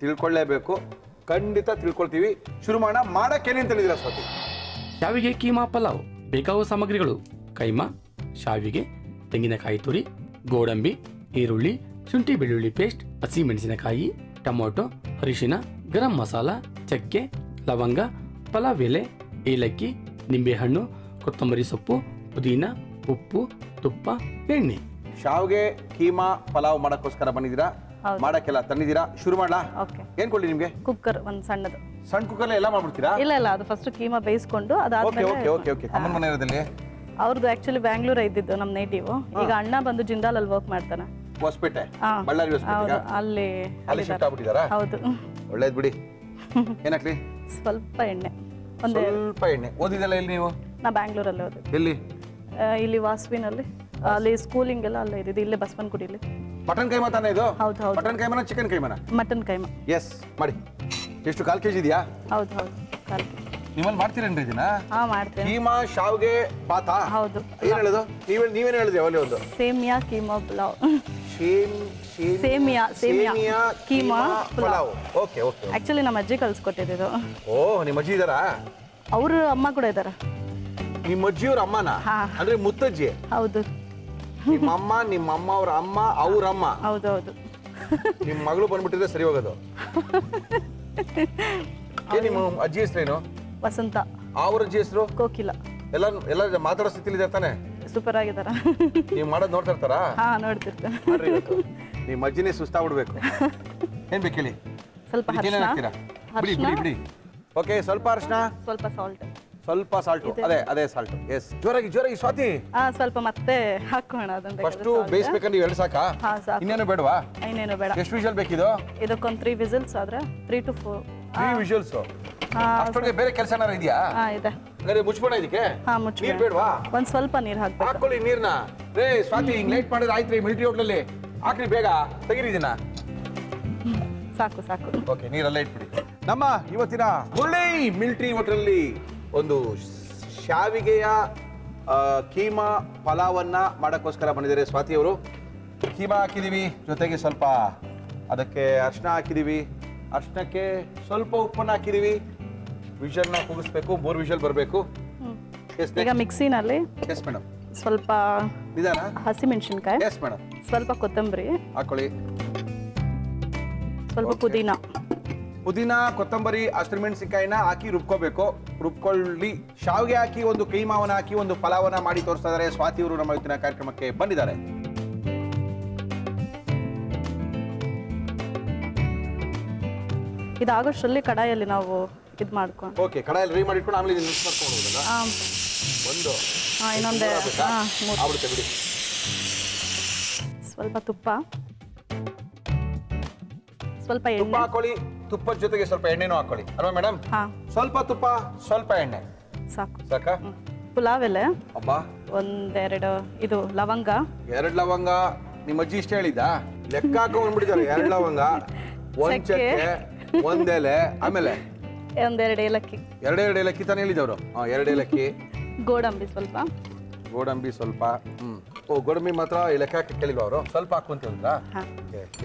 ತಿಳ್ಕೊಳ್ಳೇಬೇಕು. ಖಂಡಿತ ತಿಳ್ಕೊಳ್ತೀವಿ. ಶುರು ಮಾಡೋಣ. ಮಾಡಕ್ಕೆ ಅಂತ ಹೇಳಿದಿರ ಸ್ವಾತಿ? ಶಾವಿಗೆ ಕೀಮಾ ಪಲಾವ್ ಬೇಕಾಗುವ ಸಾಮಗ್ರಿಗಳು ಕೈಮಾ ಶಾವಿಗೆ ತೆಂಗಿನಕಾಯಿ ತುರಿ ಗೋಡಂಬಿ ಈರುಳ್ಳಿ ಶುಂಠಿ ಬೆಳ್ಳುಳ್ಳಿ ಪೇಸ್ಟ್ ಹಸಿಮೆಣಸಿನಕಾಯಿ ಟೊಮೊಟೊ ಅರಿಶಿನ ಗರಂ ಮಸಾಲ ಚಕ್ಕೆ ಲವಂಗ ಪಲಾವ್ ಎಲೆ ಏಲಕ್ಕಿ ನಿಂಬೆಹಣ್ಣು ಕೊತ್ತಂಬರಿ ಸೊಪ್ಪು ಪುದೀನ ಉಪ್ಪು ತುಪ್ಪ ಎಣ್ಣೆ. ಶಾವಿಗೆ ಕೀಮಾ ಪಲಾವ್ ಮಾಡಕ್ಕೋಸ್ಕರ ಬಂದಿದ್ದೀರಾ? ಹೌದು. ಮಾಡಕ್ಕೆಲ್ಲ ತಂದಿದ್ದೀರಾ? ಶುರು ಮಾಡ್ಲಾ? ಓಕೆ. ಏನ್ ಕೊಡ್ಲಿ ನಿಮ್ಗೆ? ಕುಕ್ಕರ್ ಒಂದು ಸಣ್ಣದು. ಸಣ್ಣ ಕುಕ್ಕರ್ ಎಲ್ಲ ಮಾಡ್ಬಿಡ್ತೀರಾ? ಇಲ್ಲ ಇಲ್ಲ ಅದು ಫಸ್ಟ್ ಕೀಮಾ ಬೇಯಿಸ್ಕೊಂಡು ಅದಾದ್ಮೇಲೆ ಓಕೆ ಓಕೆ ಓಕೆ. ಅಮ್ಮನ ಮನೆ ಇರೋದಲ್ಲಿ? ಅವ್ರದ್ದು ಆಕ್ಚುಲಿ ಬ್ಯಾಂಗ್ಳೂರ್ ಇದ್ದಿದ್ದು ನಮ್ಮ ನೇಟಿವ್ ಈಗ ಅಣ್ಣ ಬಂದು ಜಿಂದಾಲ್ ಅಲ್ಲಿ ವರ್ಕ್ ಮಾಡ್ತಾನೆ. ಹೊಸಪೇಟೆ ಬಳ್ಳಾರಿ ಅಲ್ಲಿ ಅಲ್ಲಿ ಶಿಫ್ಟ್ ಆಗ್ಬಿಟ್ಟಿದಾರಾ? ಹೌದು. ಒಳ್ಳೇದ್ ಬಿಡಿ. ಏನಾಗ್ಲಿ ಸ್ವಲ್ಪ ಎಣ್ಣೆ. ಒಂದು ಸ್ವಲ್ಪ ಎಣ್ಣೆ. ಓದಿದಲ್ಲ ಇಲ್ಲಿ ನೀವು? ನಾ ಬ್ಯಾಂಗ್ಳೂರಲ್ಲಿ ಓದಿ ಎಲ್ಲಿ? ಇಲ್ಲಿ ವಾಸ್ವಿನಲ್ಲಿ. ಅಲ್ಲಿ ಸ್ಕೂಲಿಂಗ್ ಎಲ್ಲ ಅಲ್ಲೇ ಇದ್ದಿದ್ದು ಇಲ್ಲೇ ಬಸವನಗುಡಿಲಿ. ಮಟನ್ ಕೈಮಾ ತಾನೇ ಇದು? ಹೌದು ಹೌದು. ಮಟನ್ ಕೈಮಾನ ಚಿಕನ್ ಕೈಮಾನ? ಮಟನ್ ಕೈಮಾ. ಎಸ್ ಮಾಡಿ. ಎಷ್ಟು ಕಾಲ್ ಕೆಜಿ ಇದೆಯಾ? ಹೌದು ಹೌದು. ಕಾಲ್ ನಿಮ್ಮಲ್ಲಿ ಮಾಡ್ತೀರೇನ್ರಿ ಇದನ್ನ? ಹಾಂ ಕೀಮಾ ಶಾವ್ಗೆ ಬಾತಾ ಹೌದು. ಏನ್ ಹೇಳೋದು? ನೀವೇ ನೀವೇನು ಹೇಳಿದ್ರಿ ಅವಲ್ಲಿ ಒಂದು? Semiya keema pulao. Shem semiya semiya. Keema pulao. Okay okay actually ನಮ್ಮ ಅಜ್ಜಿ ಕಳ್ಸಿಕೊಟ್ಟಿದ್ದು ಓ ನಿಮ್ಮ ಅಜ್ಜಿ ಇದಾರಾ ಅವರು ಅಮ್ಮ ಕೂಡ ಇದ್ದಾರಾ. ನಿಮ್ಮ ಅಜ್ಜಿಯವ್ರ ಅಮ್ಮನ. ಅಂದ್ರೆ ಮುತ್ತಜ್ಜಿ? ಹೌದು. ನಿಮ್ಮ ಅಮ್ಮ ನಿಮ್ಮ ಅಮ್ಮ ಅವ್ರ ಅಮ್ಮ ಅವ್ರ ಅಮ್ಮ? ಹೌದು ಹೌದು ನಿಮ್ಮ ಮಗಳು ಬಂದ್ಬಿಟ್ಟಿದ್ರೆ ಸರಿ ಹೋಗೋದು. ನಿಮ್ಮ ಅಜ್ಜಿ ಹೆಸರೇನು? ವಸಂತ. ಅವ್ರಜ್ಜಿ ಹೆಸರು? ಕೋಕಿಲ. ಎಲ್ಲ ಎಲ್ಲ ಮಾತಾಡೋ ಸ್ಥಿತಿಲಿ ತಾನೆ ಸೂಪರ್ ಆಗಿದಾರ. ನೀವು ಮಾಡೋದು ನೋಡ್ತಾ ಇರ್ತಾರಾ? ಹಾ ನೋಡ್ತಿರ್ತಾರೆ. ನಿಮ್ಮ ಅಜ್ಜಿನೇ ಸುಸ್ತಾಗ್ಬಿಡ್ಬೇಕು. ಏನ್ ಬೇಕು ಹೇಳಿ? ಸ್ವಲ್ಪ ಏನೇನು ಹಾಕ್ತೀರಾ? ಬಿಡಿ ಬಿಡಿ ಬಿಡಿ. ಓಕೆ ಸ್ವಲ್ಪ ಅರ್ಶನ ಸ್ವಲ್ಪ ಸಾಲ್ಟ್ ಸ್ವಲ್ಪ ಸಾಲ್ಟ್ ಅದೇ ಅದೇ ಸಾಲ್ಟ್ ಎಸ್ ಜೋರಾಗಿ ಜೋರಾಗಿ ಸ್ವಾತಿ. ಆ ಸ್ವಲ್ಪ ಮತ್ತೆ ಹಾಕೋಣ ಅದನ್ನ ಫಸ್ಟ್ ಬೇಯಿಸ್ಬೇಕಂದ್ರೆ ಎರಡು ಸಾಕಾ? ಹಾ ಸಾಕು. ಇನ್ನೇನು ಬೇಡವಾ? ಇನ್ನೇನು ಬೇಡ. ಎಷ್ಟು ವಿಷಲ್ ಬೇಕಿದು? ಇದಕ್ಕೊಂದು ತ್ರೀ ವಿಸಿಲ್ಸ್ ಆದ್ರೆ ತ್ರೀ ಟು ಫೋರ್ ಹಾ. ಅಷ್ಟೊಳಗೆ ಬೇರೆ ಕೆಲಸ ಏನಾರು ಇದೆಯಾ? ಹಾ ಇದೆ. ಅರೆ ಮುಚ್ಬೇಡ ಇದಕ್ಕೆ? ಹಾ ನೀರ್ ನೀರು ಬೇಡವಾ? ಒಂದ್ ಸ್ವಲ್ಪ ನೀರ್ ಹಾಕ್ಬೇಕು. ಹಾಕೊಳ್ಳಿ ನೀರ್ನ. ರೇ ಸ್ವಾತಿ ಹಿಂಗ್ ಲೈಟ್ ಮಾಡಿದ್ರೆ ಆಯ್ತು ರೀ ಮಿಲಿಟರಿ ಹೋಟ್ಲಲ್ಲಿ. ಹಾಕ್ರಿ ಬೇಗ. ತೆಗೀರಿ ಇದನ್ನ. ಸಾಕು ಸಾಕು. ಓಕೆ ನೀರಲ್ಲೇ ಇಟ್ಬಿಡಿ. ನಮ್ಮ ಇವತ್ತಿನ ಮುರಳಿ ಮಿಲಿಟರಿ ಹೋಟ್ಲಲ್ಲಿ ಒಂದು ಶಾವಿಗೆಯ ಕೀಮಾ ಪಲಾವನ್ನ ಮಾಡೋಕ್ಕೋಸ್ಕರ ಬಂದಿದ್ದಾರೆ ಸ್ವಾತಿ ಅವರು ಕೀಮಾ ಹಾಕಿದೀವಿ. ಜೊತೆಗೆ ಸ್ವಲ್ಪ ಅದಕ್ಕೆ ಅರ್ಶನ ಹಾಕಿದೀವಿ. ಅರ್ಶಿನಕ್ಕೆ ಸ್ವಲ್ಪ ಉಪ್ಪನ್ನ ಹಾಕಿದೀವಿ. ವಿಷಲ್ನ ಕೂಗಿಸ್ಬೇಕು ಮೂರು ವಿಷಲ್ ಬರಬೇಕು. ಈಗ ಮಿಕ್ಸಿನಲ್ಲಿ ಎಸ್ ಮೇಡಮ್ ಸ್ವಲ್ಪ ನಿಧಾನ. ಹಸಿಮೆಣಸಿನ್ಕಾಯಿ. ಎಸ್ ಮೇಡಮ್ ಸ್ವಲ್ಪ ಕೊತ್ತಂಬರಿ. ಹಾಕೊಳ್ಳಿ. ಸ್ವಲ್ಪ ಪುದೀನ. ಪುದೀನ ಕೊತ್ತಂಬರಿ ಹಸಿಮೆಣಸಿನಕಾಯಿನ ಹಾಕಿ ರುಬ್ಕೋಬೇಕು. ರುಬ್ಕೊಳ್ಳಿ. ಶಾವಿಗೆ ಹಾಕಿ ಒಂದು ಕೈಮಾವನ ಹಾಕಿ ಒಂದು ಪಲಾವನ ಮಾಡಿ ತೋರಿಸ್ತಾ ಇದ್ದಾರೆ. ಸ್ವಾತಿ ಅವರು ನಮ್ಮ ಇವತ್ತಿನ ಕಾರ್ಯಕ್ರಮಕ್ಕೆ ಬಂದಿದ್ದಾರೆ. ಇದಾಗೋಷ್ಟರಲ್ಲಿ ಕಡಾಯಲ್ಲಿ ನಾವು ಇದು ಮಾಡ್ಕೊಂಡು ಓಕೆ ಕಡಾಯಲ್ಲಿ ರೆಡಿ ಮಾಡಿಟ್ಕೊಂಡು ಆಮೇಲೆ ಇದನ್ನ ಮಿಕ್ಸ್ ಮಾಡ್ಕೊಂಡು ಹೋಗೋದಲ್ಲ? ಒಂದು. ಆ, ಇನ್ನೊಂದೇ? ಹಾ, ಆಗ್ಬಿಡುತ್ತೆ ಬಿಡಿ. ಸ್ವಲ್ಪ ತುಪ್ಪ. ಸ್ವಲ್ಪ ತುಪ್ಪ ಎಣ್ಣೆ. ಹಾಕೊಳ್ಳಿ ತುಪ್ಪದ ಜೊತೆಗೆ ಸ್ವಲ್ಪ ಎಣ್ಣೆನೂ ಹಾಕೊಳ್ಳಿ. ಅಲ್ವಾ ಮೇಡಮ್ ಹಾ. ಸ್ವಲ್ಪ ತುಪ್ಪ ಸ್ವಲ್ಪ ಎಣ್ಣೆ. ಸಾಕು. ಸಾಕಾ? ಪುಲಾವ್ ಎಲೆ. ಅಬ್ಬಾ ಒಂದೆರಡು ಇದು ಲವಂಗ. ಎರಡು ಲವಂಗ. ನಿಮ್ಮ ಅಜ್ಜಿ ಇಷ್ಟ ಹೇಳಿದಾ ಲೆಕ್ಕ ಹಾಕೊಂಡ್ಬಿಟ್ಟಿದ್ದಾರೆ ಎರಡು ಲವಂಗ. ಒಂದ್ ಚಕ್ಕೆ. ಚಕ್ಕೆ. ಒಂದ್ ಎಲೆ ಆಮೇಲೆ? ಒಂದೆರಡು ಏಲಕ್ಕಿ. ಎರಡೆರಡು ಏಲಕ್ಕಿ ತಾನೇ ಹೇಳಿದವರು? ಹಾ ಎರಡು ಏಲಕ್ಕಿ. ಗೋಡಂಬಿ ಸ್ವಲ್ಪ. ಗೋಡಂಬಿ ಸ್ವಲ್ಪ ಹ್ಮ್. ಓ ಗೋಡಂಬಿ ಮಾತ್ರ ಏಲಕ್ಕಿ ಲೆಕ್ಕ ಹಾಕಿ ಕೇಳಿಲ್ವ ಅವರು? ಸ್ವಲ್ಪ ಹಾಕು ಹೇಳಿದ್ರಾ? ಹಾ.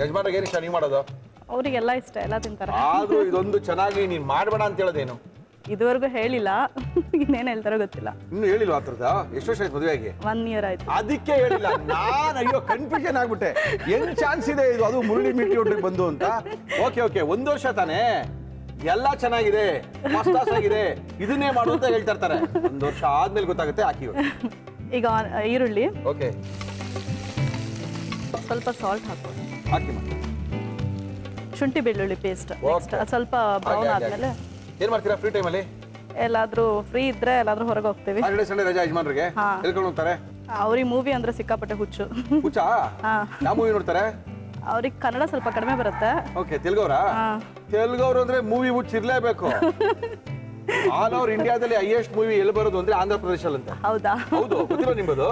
ಯಜಮಾನ್ರಿಗೆ ಏನು ಇಷ್ಟ? ನೀವು ಮಾಡೋದು? ಅವರಿಗೆಲ್ಲ ಇಷ್ಟ ಎಲ್ಲ ತಿಂತಾರೆ. ಆದ್ರೂ ಇದೊಂದು ಚೆನ್ನಾಗಿ ನೀನ್ ಮಾಡಬೇಡ ಅಂತ ಹೇಳೋದೇನು? ಇದುವರೆಗೂ ಹೇಳಿಲ್ಲ. ಇನ್ನೇನ್ ಹೇಳ್ತಾರೋ ಗೊತ್ತಿಲ್ಲ. ಇನ್ನು ಹೇಳಿಲ್ಲ ಆ ಥರದ ಎಷ್ಟು ವರ್ಷ ಆಯ್ತು ಮದುವೆಗೆ ಒನ್ ಇಯರ್ ಆಯ್ತು. ಅದಕ್ಕೆ ಹೇಳಿಲ್ಲ. ನಾನು ಅಯ್ಯೋ ಕನ್ಫ್ಯೂಷನ್ ಆಗ್ಬಿಟ್ಟೆ. ಹೆಂಗ್ ಚಾನ್ಸ್ ಇದೆ ಇದು? ಅದು ಮುರುಳಿ ಮಿಟ್ಟಿ ಬಂದು ಅಂತ? ಓಕೆ ಓಕೆ ಒಂದು ವರ್ಷ ತಾನೇ. ಎಲ್ಲ ಚೆನ್ನಾಗಿದೆ. ಆಗಿದೆ. ಇದನ್ನೇ ಮಾಡು ಅಂತ ಹೇಳ್ತಾ ಇರ್ತಾರೆ. ಒಂದು ವರ್ಷ ಆದ್ಮೇಲೆ ಗೊತ್ತಾಗುತ್ತೆ ಹಾಕಿ ಈಗ ಈರುಳ್ಳಿ. ಓಕೆ ಸ್ವಲ್ಪ ಸಾಲ್ಟ್ ಹಾಕೋ ಹಾಕಿ ಶುಂಠಿ ಬೆಳ್ಳುಳ್ಳಿ ಪೇಸ್ಟ್ ಸ್ವಲ್ಪ ಬ್ರೌನ್ ಆದ್ಮೇಲೆ ಏನ್ ಮಾಡ್ತೀರಾ ಫ್ರೀ ಟೈಮಲ್ಲಿ ಎಲ್ಲಾದ್ರೂ ಫ್ರೀ ಇದ್ರೆ ಎಲ್ಲಾದ್ರೂ ಹೊರಗೆ ಹೋಗ್ತೀವಿ. ಸಾಟರ್ಡೆ ಸಂಡೇ ರಜಾ ಯಜಮಾನ್ರಿಗೆ? ಹಾ. ಹೇಳ್ಕೊಂಡು ಹೋಗ್ತಾರೆ? ಅವ್ರಿಗೆ ಮೂವಿ ಅಂದ್ರೆ ಸಿಕ್ಕಾಪಟ್ಟೆ ಹುಚ್ಚು. ಹುಚ್ಚಾ? ಹಾ. ಯಾವ ಮೂವಿ ನೋಡ್ತಾರೆ? ಅವ್ರಿಗೆ ಕನ್ನಡ ಸ್ವಲ್ಪ ಕಡಿಮೆ ಬರುತ್ತೆ. ಓಕೆ ತೆಲುಗವ್ರಾ? ಹಾ. ತೆಲುಗವ್ರು ಅಂದ್ರೆ ಮೂವಿ ಹುಚ್ಚ ಇರ್ಲೇಬೇಕು. ಆಲ್ ಓವರ್ ಇಂಡಿಯಾದಲ್ಲಿ ಹೈಯೆಸ್ಟ್ ಮೂವಿ ಎಲ್ಲಿ ಬರೋದು ಅಂದ್ರೆ ಆಂಧ್ರ ಪ್ರದೇಶಲ್ಲಿ ಅಂತ ಹೌದಾ? ಹೌದು ಗೊತ್ತಿರೋ ನಿಮ್ಮದು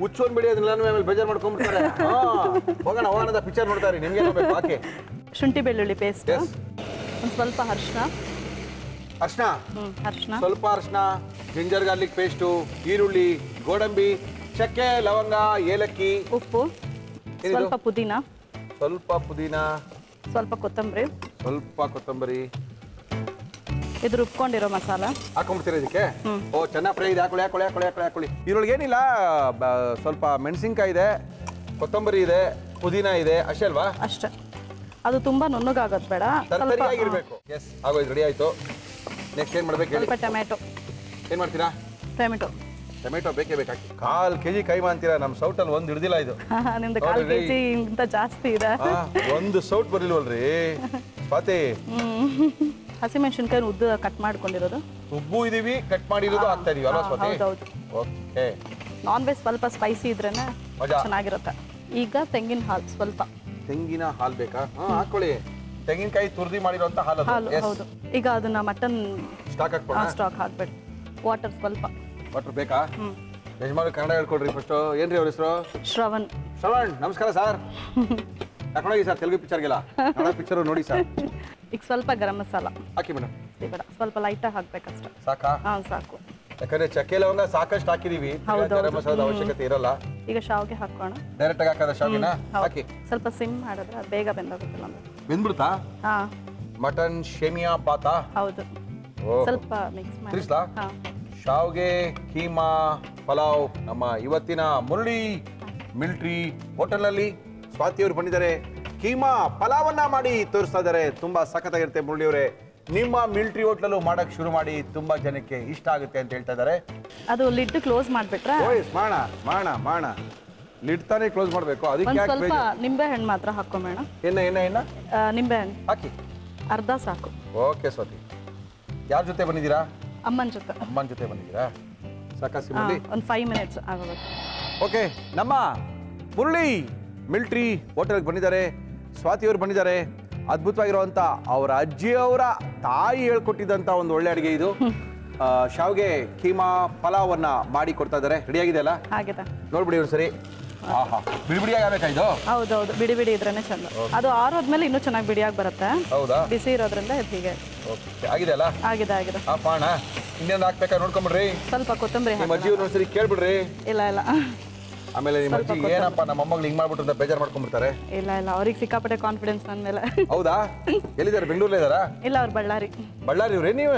ಹುಚ್ಚೋನ್ ಬಿಡಿ ಅದನ್ನೆಲ್ಲ ಆಮೇಲೆ ಮಾಡ್ಕೊಂಡು ಮಾಡ್ಕೊಂಡ್ಬಿಡ್ತಾರೆ ಹಾ, ಹೋಗೋಣ ಹೋಗೋಣ ಪಿಕ್ಚರ್ ನೋಡ್ತಾರೆ ನಿಮ್ಗೆ ಬೇಕು ಹಾಕಿ. ಶುಂಠಿ ಬೆಳ್ಳುಳ್ಳಿ ಪೇಸ್ಟ್ ಎಸ್ ಒಂದು ಸ್ವಲ್ಪ ಅರ್ಶಿನ. ಅರ್ಶನ ಸ್ವಲ್ಪ ಅರ್ಶನ ಜಿಂಜರ್ ಗಾರ್ಲಿಕ್ ಪೇಸ್ಟು ಈರುಳ್ಳಿ ಗೋಡಂಬಿ ಚಕ್ಕೆ ಲವಂಗ ಏಲಕ್ಕಿ. ಉಪ್ಪು? ಸ್ವಲ್ಪ ಪುದೀನ. ಸ್ವಲ್ಪ ಪುದೀನ. ಸ್ವಲ್ಪ ಕೊತ್ತಂಬರಿ. ಸ್ವಲ್ಪ ಕೊತ್ತಂಬರಿ. ಇದು ರುಬ್ಕೊಂಡಿರೋ ಮಸಾಲ. ಹಾಕೊಂಡ್ಬಿಡ್ತೀರಾ ಇದಕ್ಕೆ? ಓ ಚೆನ್ನಾಗಿ ಫ್ರೈ ಇದೆ. ಹಾಕೊಳ್ಳಿ ಹಾಕೊಳ್ಳಿ ಹಾಕೊಳ್ಳಿ ಹಾಕೊಳ್ಳಿ. ಹಾಕೊಳ್ಳಿ ಈರುಳ್ಳಿ ಏನಿಲ್ಲ ಸ್ವಲ್ಪ ಮೆಣಸಿನ್ಕಾಯಿ ಇದೆ ಕೊತ್ತಂಬರಿ ಇದೆ ಪುದೀನ ಇದೆ ಅಷ್ಟೇ ಅಲ್ವಾ? ಅಷ್ಟೇ. ಅದು ತುಂಬಾ ನುಣ್ಣಗಾಗೋದು ಬೇಡ. ಎಸ್ ಆಗೋಯ್ತು ರೆಡಿ ಆಯ್ತು. ನೆಕ್ಸ್ಟ್ ಏನು ಮಾಡ್ಬೇಕು ಹೇಳಿ? ಸ್ವಲ್ಪ ಟೊಮೆಟೊ ಏನು ಮಾಡ್ತೀರಾ? ಟೊಮೆಟೊ ಟೊಮೆಟೊ ಬೇಕೇ ಬೇಕಾಗಿ. ಕಾಲ್ ಕೆಜಿ ಕೈಮಾ ಅಂತೀರಾ? ನಮ್ಮ ಸೌಟಲ್ಲಿ ಒಂದು ಹಿಡ್ದಿಲ್ಲ ಇದು. ನಿಮ್ದು ಕಾಲು ಕೆ ಜಿ ಇಂತ ಜಾಸ್ತಿ ಇದೆ. ಒಂದು ಸೌಟ್ ಬರಲಿಲ್ವಲ್ರಿ? ಸ್ವಾತಿ ಹಸಿಮೆಣಸಿನಕಾಯಿ ಉದ್ದ ಕಟ್ ಮಾಡ್ಕೊಂಡಿರೋದು. ಉಬ್ಬು ಇದೀವಿ ಕಟ್ ಮಾಡಿರೋದು ಆಗ್ತಾ ಇದೀವಿ ಅಲ್ವಾ ಸ್ವಾತಿ? ಓಕೆ. ನಾನ್ ವೆಜ್ ಸ್ವಲ್ಪ ಸ್ಪೈಸಿ ಇದ್ರೇನೆ. ಚೆನ್ನಾಗಿರುತ್ತೆ. ಈಗ ತೆಂಗಿನ ಹಾಲು ಸ್ವಲ್ಪ. ತೆಂಗಿನ ಹಾಲ್ ಬೇಕಾ? ಹಾಕೊಳ್ಳಿ. ತೆಂಗಿನಕಾಯಿ ತುರ್ದಿ ಮಾಡಿರುವಂತ ಹಾಲು ಹೌದು. ಈಗ ಅದನ್ನ ಮಟನ್ ಸ್ಟಾಕ್ ಹಾಕ್ಬಿಡ ಸ್ಟಾಕ್ ಹಾಕ್ಬಿಡಿ. ವಾಟರ್ ಸ್ವಲ್ಪ. ವಾಟರ್ ಬೇಕಾ? ಯಜಮಾನ ಕನ್ನಡ ಹೇಳ್ಕೊಡ್ರಿ ಫಸ್ಟ್ ಏನ್ರಿ ಅವ್ರ ಹೆಸರು? ಶ್ರವಣ್. ಶ್ರವಣ್ ನಮಸ್ಕಾರ ಸರ್ ಕರ್ಕೊಂಡೋಗಿ ಸರ್ ತೆಲುಗು ಪಿಕ್ಚರ್ಗೆಲ್ಲ ಕನ್ನಡ ಪಿಕ್ಚರ್ ನೋಡಿ ಸರ್ ಈಗ ಸ್ವಲ್ಪ ಗರಂ ಮಸಾಲ. ಹಾಕಿ ಮೇಡಮ್ ಸ್ವಲ್ಪ ಲೈಟಾಗಿ ಅಷ್ಟೇ ಸಾಕಾ? ಹಾಂ ಸಾಕು. ಯಾಕಂದ್ರೆ ಚಕ್ಕೆ ಲವಂಗ ಸಾಕಷ್ಟು ಹಾಕಿದೀವಿ. ಗರಂ ಮಸಾಲದ ಅವಶ್ಯಕತೆ ಇರಲ್ಲ. ಈಗ ಶಾವ್ಗೆ ಹಾಕೋಣ. ಡೈರೆಕ್ಟ್ ಆಗಿ ಹಾಕದ ಶಾವಿನ. ಹಾಕಿ. ಸ್ವಲ್ಪ ಸಿಮ್ ಮಾಡಿದ್ರೆ ಬೇಗ ಬೆಂದೋಗುತ್ತೆ ನಮ್ಗೆ ಬೆಂದ್ಬಿಡ್ತಾ? ಹಾಂ. ಮಟನ್ ಶೇಮಿಯಾ ಪಾತ? ಹೌದು. ಸ್ವಲ್ಪ ಮಿಕ್ಸ್ ಮಾಡಿ. ಶಾವ್ಗೆ ಕೀಮಾ ಪಲಾವ್ ನಮ್ಮ ಇವತ್ತಿನ ಮುರುಳಿ ಮಿಲ್ಟ್ರಿ ಹೋಟೆಲ್ನಲ್ಲಿ ಸ್ವಾತಿಯವರು ಬಂದಿದ್ದಾರೆ. ಕೀಮಾ ಪಲಾವನ್ನ ಮಾಡಿ ತೋರಿಸ್ತಾ ಇದ್ದಾರೆ. ತುಂಬಾ ಸಖತ್ತಾಗಿರುತ್ತೆ ಮುರಳಿಯವರೇ. ನಿಮ್ಮ ಮಿಲ್ಟ್ರಿ ಹೋಟ್ಲಲ್ಲೂ ಮಾಡಕ್ ಶುರು ಮಾಡಿ ತುಂಬಾ ಜನಕ್ಕೆ ಇಷ್ಟ ಆಗುತ್ತೆ ಅಂತ ಹೇಳ್ತಾ ಇದ್ದಾರೆ. ಅದು ಲಿಡ್ ಕ್ಲೋಸ್ ಮಾಡ್ಬಿಟ್ರೆ? ಓಯ್ ಮಾಣ ಮಾಣ ಮಾಣ ಲಿಡ್ ತಾನೇ ಕ್ಲೋಸ್ ಮಾಡಬೇಕು. ಅದಕ್ಕೆ ಯಾಕೆ ಸ್ವಲ್ಪ ಬೇಜಾರು? ನಿಂಬೆ ಹಣ್ಣು ಮಾತ್ರ ಹಾಕೋಬೇಡ ಎಣ್ಣ ಎಣ್ಣ ಎಣ್ಣ? ನಿಂಬೆ ಹಣ್ಣು. ಹಾಕಿ. ಅರ್ಧ ಸಾಕು. ಓಕೆ ಸ್ವಾತಿ. ಯಾರ ಜೊತೆ ಬಂದಿದ್ದೀರಾ? ಅಮ್ಮನ ಜೊತೆ. ಅಮ್ಮನ ಜೊತೆ ಬಂದಿದ್ದೀರಾ? ಸಿಮ್ಮಲ್ಲಿ ಒಂದು ಫೈವ್ ಮಿನಿಟ್ಸ್ ಆಗೋಗುತ್ತೆ. ಓಕೆ ನಮ್ಮ ಮುರಳಿ ಮಿಲ್ಟ್ರಿ ಹೋಟೆಲ್ಗೆ ಬಂದಿದ್ದಾರೆ. ಸ್ವಾತಿಯವರು ಬಂದಿದ್ದಾರೆ. ಅದ್ಭುತವಾಗಿರುವಂಥ ಅವರ ಅಜ್ಜಿಯವರ ತಾಯಿ ಹೇಳ್ಕೊಟ್ಟಿದ್ದಂತ ಒಂದು ಒಳ್ಳೆ ಅಡುಗೆ ಇದು. ಶಾವ್ಗೆ ಕೀಮಾ ಪಲಾವನ್ನ ಮಾಡಿ ಕೊಡ್ತಾ ಇದ್ದಾರೆ. ಆಗಿದೆ ಅಲ್ಲ? ಆಗಿದೆ ನೋಡ್ಬಿಡಿ ಇವ್ರು ಸರಿ. ಆಹಾ ಬಿಡಿ ಬಿಡಿಯಾಗಿ ಆಗ್ಬೇಕಾ ಇದು? ಹೌದೌದು ಬಿಡಿ ಬಿಡಿ ಇದ್ರೇನೆ ಚಂದ. ಅದು ಆರೋದ್ಮೇಲೆ ಇನ್ನೂ ಚೆನ್ನಾಗಿ ಬಿಡಿಯಾಗಿ ಬರುತ್ತೆ. ಹೌದಾ? ಬಿಸಿ ಇರೋದ್ರಿಂದ ಹೀಗೆ. ಓಕೆ ಆಗಿದೆ ಅಲ್ಲ? ಆಗಿದೆ ಆಗಿದೆ. ಆ ಪಾಣ. ಇನ್ನೇನು ಹಾಕ್ಬೇಕಾ ನೋಡ್ಕೊಂಬಿಡ್ರಿ. ಸ್ವಲ್ಪ ಕೊತ್ತಂಬರಿ ನಿಮ್ಮ ಅಜ್ಜಿ ಒಂದ್ಸರಿ ಕೇಳ್ಬಿಡ್ರಿ. ಇಲ್ಲ ಇಲ್ಲ. ಆಮೇಲೆ ನಿಮ್ಮ ಅಜ್ಜಿ ಏನಪ್ಪ ನಮ್ಮ ಮೊಮ್ಮಗಳು ಹಿಂಗ್ ಮಾಡ್ಬಿಟ್ರು ಅಂತ ಬೇಜಾರು ಮಾಡ್ಕೊಂಡ್ಬಿಡ್ತಾರೆ? ಇಲ್ಲ ಇಲ್ಲ ಅವ್ರಿಗೆ ಸಿಕ್ಕಾಪಟ್ಟೆ ಕಾನ್ಫಿಡೆನ್ಸ್ ನನ್ನ ಮೇಲೆ. ಹೌದಾ? ಎಲ್ಲಿದ್ದಾರೆ? ಬೆಂಗಳೂರಲ್ಲೇ ಇದ್ದಾರಾ? ಇಲ್ಲ ಅವ್ರು ಬಳ್ಳಾರಿ. ಬಳ್ಳಾರಿ ಇವ್ರೇ ನೀವು?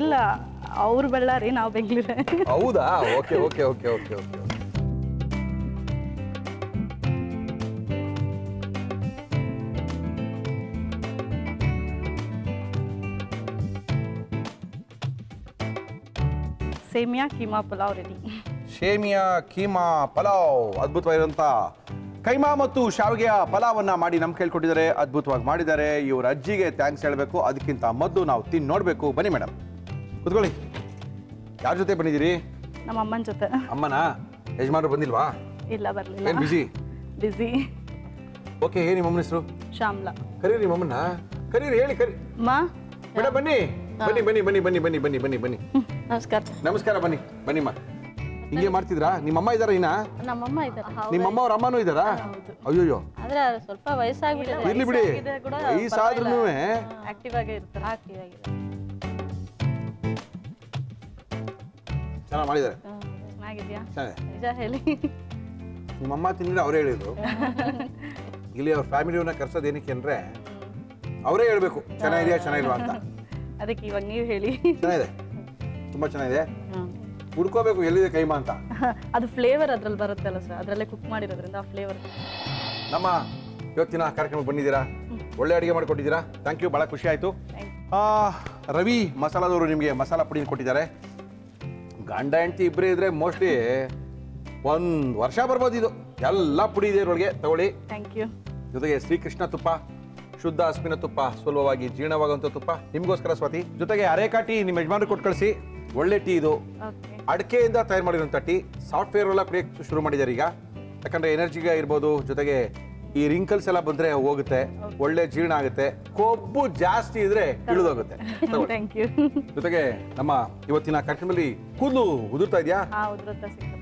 ಇಲ್ಲ ಅವ್ರು ಬಳ್ಳಾರಿ ನಾವು ಬೆಂಗಳೂರೇ. ಹೌದಾ? Okay okay okay okay okay. Semiya keema pulao ready. Semiya keema pulao ಅದ್ಭುತವಾಗಿರುವಂಥ keema ಮತ್ತು ಶಾವಿಗೆಯ ಪಲಾವನ್ನ ಮಾಡಿ ನಮ್ಗೆ ಕೇಳ್ಕೊಟ್ಟಿದ್ದಾರೆ ಅದ್ಭುತವಾಗಿ ಮಾಡಿದ್ದಾರೆ. ಇವ್ರ ಅಜ್ಜಿಗೆ ಥ್ಯಾಂಕ್ಸ್ ಹೇಳಬೇಕು. ಅದಕ್ಕಿಂತ ಮೊದಲು ನಾವು ತಿಂದು ನೋಡಬೇಕು. ಬನ್ನಿ ಮೇಡಮ್ ಕುತ್ಕೊಳ್ಳಿ. ಯಾರ ಜೊತೆ ಬಂದಿದ್ದೀರಿ? ನಮ್ಮ ಅಮ್ಮನ ಜೊತೆ. ಅಮ್ಮನ? ಯಜಮಾನರು ಬಂದಿಲ್ವಾ? ಇಲ್ಲ ಬರಲಿಲ್ಲ. ಏನು ಬಿಜಿ ಬಿಸಿ ಓಕೆ ಹೇಳಿ ನಿಮ್ಮ ಅಮ್ಮನ ಹೆಸರು? ಶ್ಯಾಮ್ಲಾ. ಕರೀರಿ ನಿಮ್ಮ ಅಮ್ಮನ ಕರೀರಿ ಹೇಳಿ ಕರಿ ಮಾ ಮೇಡಮ್ ಬನ್ನಿ. ಬನ್ನಿ ಬನ್ನಿ ಬನ್ನಿ ಬನ್ನಿ ಬನ್ನಿ ಬನ್ನಿ ಬನ್ನಿ. ಬನ್ನಿ ನಮಸ್ಕಾರ. ನಮಸ್ಕಾರ ಬನ್ನಿ. ಬನ್ನಿಮ್ಮ. ಹಿಂಗೆ ಮಾಡ್ತಿದ್ರಾ? ನಿಮ್ಮ ಅಮ್ಮ ಇದಾರ ಇನ್ನ? ನಮ್ಮಮ್ಮ ಇದ್ದಾರೆ ನಿಮ್ಮ ಅಮ್ಮ ಅವ್ರ ಅಮ್ಮನೂ ಇದ್ದಾರಾ ಅಯ್ಯೋಯ್ಯೋ. ಆದ್ರೆ ಸ್ವಲ್ಪ ವಯಸ್ಸಾಗ್ಬಿಟ್ಟಿದೆ. ಇರ್ಲಿ ಬಿಡಿ. ವಯಸ್ಸಾದ್ರೂ ಆಕ್ಟಿವ್ ಆಗೇ ಇರ್ತಾರೆ. ಆಕ್ಟಿವ್ ಆಗಿದೆ. ಚೆನ್ನಾಗಿ ಮಾಡಿದ್ದಾರೆ. ಚೆನ್ನಾಗಿದ್ಯಾ? ನಿಜ ಹೇಳಿ. ನಿಮ್ಮಮ್ಮ ತಿಂದ್ರೆ ಅವರೇ ಹೇಳಿದ್ರು ಇಲ್ಲಿ ಅವ್ರ ಫ್ಯಾಮಿಲಿಯವ್ರನ್ನ ಕರ್ಸೋದು ಏನಕ್ಕೆ ಅಂದ್ರೆ ಅವರೇ ಹೇಳ್ಬೇಕು ಚೆನ್ನಾಗಿದೆಯಾ ಚೆನ್ನಾಗಿಲ್ವಾ ಅಂತ. ಅದಕ್ಕೆ ಇವಾಗ ನೀವು ಹೇಳಿ. ಚೆನ್ನಾಗಿದೆ. ತುಂಬಾ ಚೆನ್ನಾಗಿದೆ. ಹ್ಮ್. ಹುಡ್ಕೋಬೇಕು ಎಲ್ಲಿದೆ ಕೈಮಾ ಅಂತ? ಅದು ಫ್ಲೇವರ್ ಅದ್ರಲ್ಲಿ ಬರುತ್ತಲ್ಲ ಸರ್ ಅದರಲ್ಲೇ ಕುಕ್ ಮಾಡಿರೋದ್ರಿಂದ ಆ ಫ್ಲೇವರ್ ನಮ್ಮ ಇವತ್ತಿನ ಕಾರ್ಯಕ್ರಮಕ್ಕೆ ಬಂದಿದ್ದೀರಾ? ಒಳ್ಳೆ ಅಡುಗೆ ಮಾಡಿಕೊಟ್ಟಿದ್ದೀರಾ? ಥ್ಯಾಂಕ್ ಯು ಭಾಳ ಖುಷಿ ಆಯಿತು. ರವಿ ಮಸಾಲದವರು ನಿಮಗೆ ಮಸಾಲ ಪುಡಿ ಕೊಟ್ಟಿದ್ದಾರೆ. ಗಂಡ ಹೆಂಡತಿ ಇಬ್ಬರೇ ಇದ್ರೆ ಮೋಸ್ಟ್ಲಿ ಒಂದು ವರ್ಷ ಬರ್ಬೋದು ಇದು. ಎಲ್ಲ ಪುಡಿ ಇದೆ ಇದ್ರೊಳಗೆ ತಗೊಳ್ಳಿ. ಥ್ಯಾಂಕ್ ಯು ಜೊತೆಗೆ ಶ್ರೀಕೃಷ್ಣ ತುಪ್ಪ ಶುದ್ಧ ಹಸುವಿನ ತುಪ್ಪ ಸುಲಭವಾಗಿ ಜೀರ್ಣವಾಗುವಂಥ ತುಪ್ಪ. ನಿಮಗೋಸ್ಕರ ಸ್ವಾತಿ. ಜೊತೆಗೆ ಅರೆಕಾಟಿ ನಿಮ್ಮ ಯಜಮಾನ್ರು ಕೊಟ್ಟು ಕಳಿಸಿ. ಒಳ್ಳೆ ಟೀ ಇದು. ಅಡಿಕೆಯಿಂದ ತಯಾರು ಮಾಡಿರುವಂಥ ಟೀ. ಸಾಫ್ಟ್ವೇರ್ ಎಲ್ಲ ಕುಡಿಯೋಕ್ಕೆ ಶುರು ಮಾಡಿದ್ದಾರೆ ಈಗ. ಯಾಕಂದ್ರೆ ಎನರ್ಜಿಗೆ ಇರ್ಬೋದು ಜೊತೆಗೆ ಈ ರಿಂಕಲ್ಸ್ ಎಲ್ಲ ಬಂದ್ರೆ ಹೋಗುತ್ತೆ. ಒಳ್ಳೆ ಜೀರ್ಣ ಆಗುತ್ತೆ. ಕೊಬ್ಬು ಜಾಸ್ತಿ ಇದ್ರೆ ಇಳಿದೋಗುತ್ತೆ. ಜೊತೆಗೆ ನಮ್ಮ ಇವತ್ತಿನ ಕಾರ್ಯಕ್ರಮದಲ್ಲಿ ಕೂದಲು ಉದುರ್ತಾ ಇದೆಯಾ?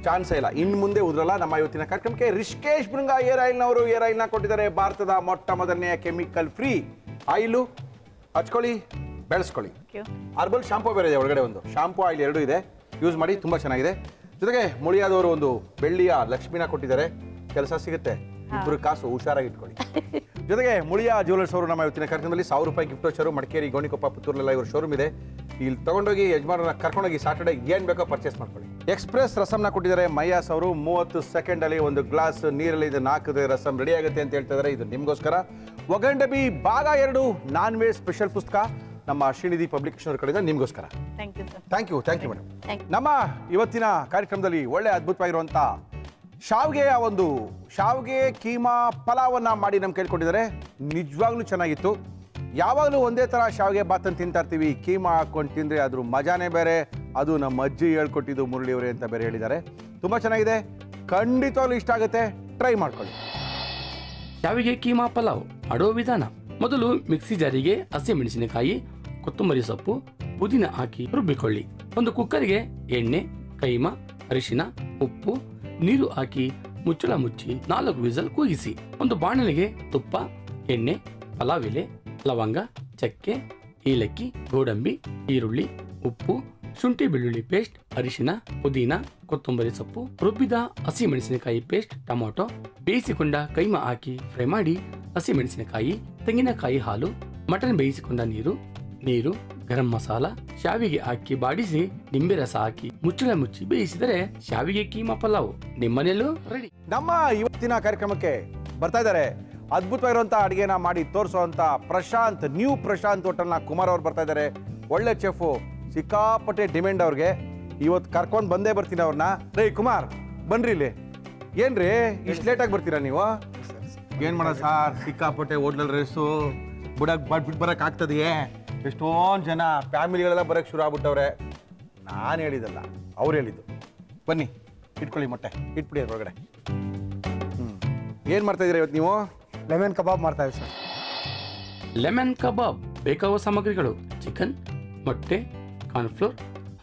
ಚಾನ್ಸ್ ಇಲ್ಲ. ಇನ್ನು ಮುಂದೆ ಉದ್ರಲ್ಲ. ನಮ್ಮ ಇವತ್ತಿನ ಕಾರ್ಯಕ್ರಮಕ್ಕೆ ರಿಷಿಕೇಶ್ ಬೃಂಗ ಏರ್ ಆಯಿಲ್ನವರು ಏರ್ ಆಯಿಲ್ನ ಕೊಟ್ಟಿದ್ದಾರೆ. ಭಾರತದ ಮೊಟ್ಟ ಮೊದಲನೆಯ ಕೆಮಿಕಲ್ ಫ್ರೀ. ಆಯಿಲು ಹಚ್ಕೊಳ್ಳಿ. ಬೆಳೆಸ್ಕೊಳ್ಳಿ. ಹರ್ಬಲ್ ಶಾಂಪೂ ಬೇರೆ ಇದೆ ಒಳಗಡೆ ಒಂದು. ಶಾಂಪೂ ಆಯಿಲ್ ಎರಡೂ ಇದೆ. ಯೂಸ್ ಮಾಡಿ ತುಂಬ ಚೆನ್ನಾಗಿದೆ. ಜೊತೆಗೆ ಮುಳಿಯಾದವರು ಒಂದು ಬೆಳ್ಳಿಯ ಲಕ್ಷ್ಮೀನ ಕೊಟ್ಟಿದ್ದಾರೆ. ಕೆಲಸ ಸಿಗುತ್ತೆ. ಇಬ್ಬರು ಕಾಸು ಹುಷಾರಾಗಿ ಇಟ್ಕೊಳ್ಳಿ. ಜೊತೆಗೆ ಮುಳಿಯ ಜ್ಯುವೆಲರ್ಸ್ ಅವರು ನಮ್ಮ ಇವತ್ತಿನ ಕಾರ್ಯಕ್ರಮದಲ್ಲಿ ಸಾವಿರ ರೂಪಾಯಿ ಗಿಫ್ಟ್ ವೋಚರು ಮಡಿಕೇರಿ ಗೋಣಿಕೊಪ್ಪ ಪುತ್ತೂರಲ್ಲೆಲ್ಲ ಇವರು ಶೋರೂಮ್ ಇದೆ. ಇಲ್ಲಿ ತಗೊಂಡೋಗಿ ಯಜಮಾನರನ್ನ ಕರ್ಕೊಂಡೋಗಿ ಸಾಟರ್ಡೆ ಏನು ಬೇಕೋ ಪರ್ಚೇಸ್ ಮಾಡ್ಕೊಳ್ಳಿ. ಎಕ್ಸ್ಪ್ರೆಸ್ ರಸಮ್ನ ಕೊಟ್ಟಿದ್ದಾರೆ ಮೈಯಾಸ್ ಅವರು. ಮೂವತ್ತು ಸೆಕೆಂಡಲ್ಲಿ ಒಂದು ಗ್ಲಾಸ್ ನೀರಲ್ಲಿ ಇದನ್ನ ಹಾಕಿದ್ರೆ ರಸಮ್ ರೆಡಿ ಆಗುತ್ತೆ ಅಂತ ಹೇಳ್ತಾ ಇದ್ದಾರೆ. ಇದು ನಿಮಗೋಸ್ಕರ. ಒಗಂಡಬಿ ಭಾಗ ಎರಡು ನಾನ್ ವೆಜ್ ಸ್ಪೆಷಲ್ ಪುಸ್ತಕ. ನಮ್ಮ ಶ್ರೀನಿಧಿ ಪಬ್ಲಿಕೇಶನ್ ಅವ್ರ ಕಡೆಯಿಂದ ನಿಮಗೋಸ್ಕರ. Thank you sir thank you thank you madam ನಮ್ಮ ಇವತ್ತಿನ ಕಾರ್ಯಕ್ರಮದಲ್ಲಿ ಒಳ್ಳೆ ಅದ್ಭುತವಾಗಿರುವಂಥ ಶಾವ್ಗೆಯ ಒಂದು ಶಾವ್ಗೆ ಕೀಮಾ ಪಲಾವನ್ನ ಮಾಡಿ ನಮ್ಗೆ ಕೇಳ್ಕೊಂಡಿದ್ದಾರೆ. ನಿಜವಾಗ್ಲೂ ಚೆನ್ನಾಗಿತ್ತು. ಯಾವಾಗಲೂ ಒಂದೇ ಥರ ಶಾವಿಗೆ ಬಾತನ್ನು ತಿಂತಾ ಇರ್ತೀವಿ. ಕೀಮಾ ಹಾಕೊಂಡು ತಿಂದರೆ ಅದ್ರ ಮಜಾನೇ ಬೇರೆ. ಅದು ನಮ್ಮ ಅಜ್ಜಿ ಹೇಳ್ಕೊಟ್ಟಿದ್ದು ಮುರಳಿಯವರೇ ಅಂತ ಬೇರೆ ಹೇಳಿದ್ದಾರೆ. ತುಂಬ ಚೆನ್ನಾಗಿದೆ. ಖಂಡಿತವಾಗ್ಲೂ ಇಷ್ಟ ಆಗುತ್ತೆ. ಟ್ರೈ ಮಾಡ್ಕೊಳ್ಳಿ. ಶಾವಿಗೆ ಕೀಮಾ ಪಲಾವ್ ಅಡೋ ವಿಧಾನ. ಮೊದಲು ಮಿಕ್ಸಿ ಜಾರಿಗೆ ಹಸಿಮೆಣಸಿನಕಾಯಿ ಕೊತ್ತಂಬರಿ ಸೊಪ್ಪು, ಪುದೀನ ಹಾಕಿ ರುಬ್ಬಿಕೊಳ್ಳಿ. ಒಂದು ಕುಕ್ಕರ್ಗೆ ಎಣ್ಣೆ, ಕೈಮ, ಅರಿಶಿನ, ಉಪ್ಪು, ನೀರು ಹಾಕಿ ಮುಚ್ಚಳ ಮುಚ್ಚಿ ನಾಲ್ಕು ವಿಸಲ್ ಕೂಗಿಸಿ. ಒಂದು ಬಾಣಲೆಗೆ ತುಪ್ಪ, ಎಣ್ಣೆ ಪಲಾವ್ ಎಲೆ ಲವಂಗ, ಚಕ್ಕೆ, ಏಲಕ್ಕಿ, ಗೋಡಂಬಿ, ಈರುಳ್ಳಿ, ಉಪ್ಪು, ಶುಂಠಿ ಬೆಳ್ಳುಳ್ಳಿ ಪೇಸ್ಟ್, ಅರಿಶಿನ, ಪುದೀನ, ಕೊತ್ತಂಬರಿ ಸೊಪ್ಪು, ರುಬ್ಬಿದ ಹಸಿ ಮೆಣಸಿನಕಾಯಿ ಪೇಸ್ಟ್, ಟೊಮೊಟೊ, ಬೇಯಿಸಿಕೊಂಡ ಕೈಮ ಹಾಕಿ ಫ್ರೈ ಮಾಡಿ ಹಸಿ ಮೆಣಸಿನಕಾಯಿ ತೆಂಗಿನಕಾಯಿ ಹಾಲು, ಮಟನ್ ಬೇಯಿಸಿಕೊಂಡ ನೀರು ನೀರು, ಗರಂ ಮಸಾಲ, ಶಾವಿಗೆ ಹಾಕಿ ಬಾಡಿಸಿ, ನಿಂಬೆ ರಸ ಹಾಕಿ ಮುಚ್ಚಳ ಮುಚ್ಚಿ ಬೇಯಿಸಿದರೆ ಶಾವಿಗೆ ಕೀಮಾ ಪಲಾವ್ ನಿಮ್ಮನೆಯಲ್ಲೂ ರೆಡಿ ನಮ್ಮ ಇವತ್ತಿನ ಕಾರ್ಯಕ್ರಮಕ್ಕೆ ಬರ್ತಾ ಇದ್ದಾರೆ. ಅದ್ಭುತವಾಗಿರುವಂತಹ ಅಡಿಗೆನ ಮಾಡಿ ತೋರಿಸುವಂತ ಪ್ರಶಾಂತ್ ನ್ಯೂ ಪ್ರಶಾಂತ್ ಹೋಟೆಲ್ನ ಕುಮಾರ್ ಅವ್ರು ಬರ್ತಾ ಇದ್ದಾರೆ. ಒಳ್ಳೆ ಚೆಫು ಸಿಕ್ಕಾಪಟ್ಟೆ ಡಿಮ್ಯಾಂಡ್ ಅವ್ರಿಗೆ. ಇವತ್ತು ಕರ್ಕೊಂಡು ಬಂದೇ ಬರ್ತೀನಿ ಅವ್ರನ್ನ. ರೇ ಕುಮಾರ್, ಬನ್ರಿ ಇಲ್ಲಿ. ಏನ್ರಿ, ಇಷ್ಟು ಲೇಟಾಗಿ ಬರ್ತೀರಾ ನೀವು? ಏನು ಮಾಡೋದು ಸಾರ್? ಸಿಕ್ಕಾಪಟ್ಟೆ ಹೋಟ್ಲಲ್ಲಿ ರೇಸು ಬುಡಕ್ಕೆ ಬಟ್ ಬಿಟ್ಟು ಬರೋಕ್ಕಾಗ್ತದೆಯೇ ಎಷ್ಟೊಂದು ಜನ ಫ್ಯಾಮಿಲಿಗಳೆಲ್ಲ ಬರೋಕ್ಕೆ ಶುರು ಆಗ್ಬಿಟ್ಟವ್ರೆ. ನಾನು ಹೇಳಿದಲ್ಲ ಅವ್ರು ಹೇಳಿದ್ದು. ಬನ್ನಿ ಇಟ್ಕೊಳ್ಳಿ ಮೊಟ್ಟೆ ಇಟ್ಬಿಡಿ ಹೊರಗಡೆ ಹ್ಞೂ ಏನು ಮಾಡ್ತಾ ಇದ್ದೀರಾ ಇವತ್ತು ನೀವು? ಲೆಮನ್ ಕಬಾಬ್ ಮಾಡ್ತಾ ಇದ್ದೀವಿ ಸರ್. ಲೆಮನ್ ಕಬಾಬ್ ಬೇಕಾಗುವ ಸಾಮಗ್ರಿಗಳು ಚಿಕನ್ ಮೊಟ್ಟೆ ಕಾರ್ನ್ಫ್ಲೋರ್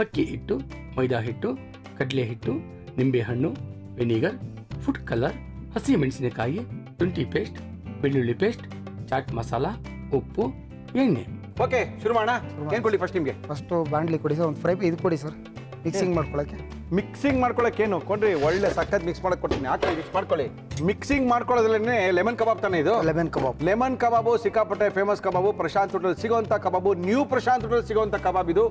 ಅಕ್ಕಿ ಹಿಟ್ಟು ಮೈದಾ ಹಿಟ್ಟು ಕಡಲೆ ಹಿಟ್ಟು ನಿಂಬೆಹಣ್ಣು ವಿನಿಗರ್ ಫುಡ್ ಕಲರ್ ಹಸಿ ಮೆಣಸಿನಕಾಯಿ ಶುಂಠಿ ಪೇಸ್ಟ್ ಬೆಳ್ಳುಳ್ಳಿ ಪೇಸ್ಟ್ ಚಾಟ್ ಮಸಾಲ ಉಪ್ಪು ಎಣ್ಣೆ. ಓಕೆ ಶುರು ಮಾಡೋಣ. ಏನು ಕೊಡಿ ಫಸ್ಟ್ ನಿಮಗೆ? ಫಸ್ಟು ಬಾಂಡ್ಲಿ ಕೊಡಿ ಸರ್ ಒಂದು ಫ್ರೈ ಇದು ಕೊಡಿ ಸರ್ ಮಿಕ್ಸಿಂಗ್ ಮಾಡ್ಕೊಳ್ಳೋಕ್ಕೆ ಮಿಕ್ಸಿಂಗ್ ಮಾಡ್ಕೊಳ್ಳೋಕೆ ಏನು? ಕೊಡ್ರಿ ಒಳ್ಳೆ ಸಕ್ಕತ್ ಮಿಕ್ಸ್ ಮಾಡಕ್ ಕೊಡ್ತೀನಿ. ಯಾಕೆ ಮಿಕ್ಸ್ ಮಾಡ್ಕೊಳ್ಳಿ. ಮಿಕ್ಸಿಂಗ್ ಮಾಡ್ಕೊಳ್ಳೋದ್ರಲ್ಲೇ ಲೆಮನ್ ಕಬಾಬ್ ತಾನೇ ಇದು? Lemon kebab. ಲೆಮನ್ ಕಬಾಬು ಸಿಕ್ಕಾಪಟ್ಟೆ ಫೇಮಸ್ ಕಬಾಬು ಪ್ರಶಾಂತ್ ಹೋಟೆಲ್ ಸಿಗೋಂಥ ಕಬಾಬು ನ್ಯೂ ಪ್ರಶಾಂತ್ ಹೋಟೆಲ್ ಸಿಗೋಂಥ ಕಬಾಬ್ ಇದು.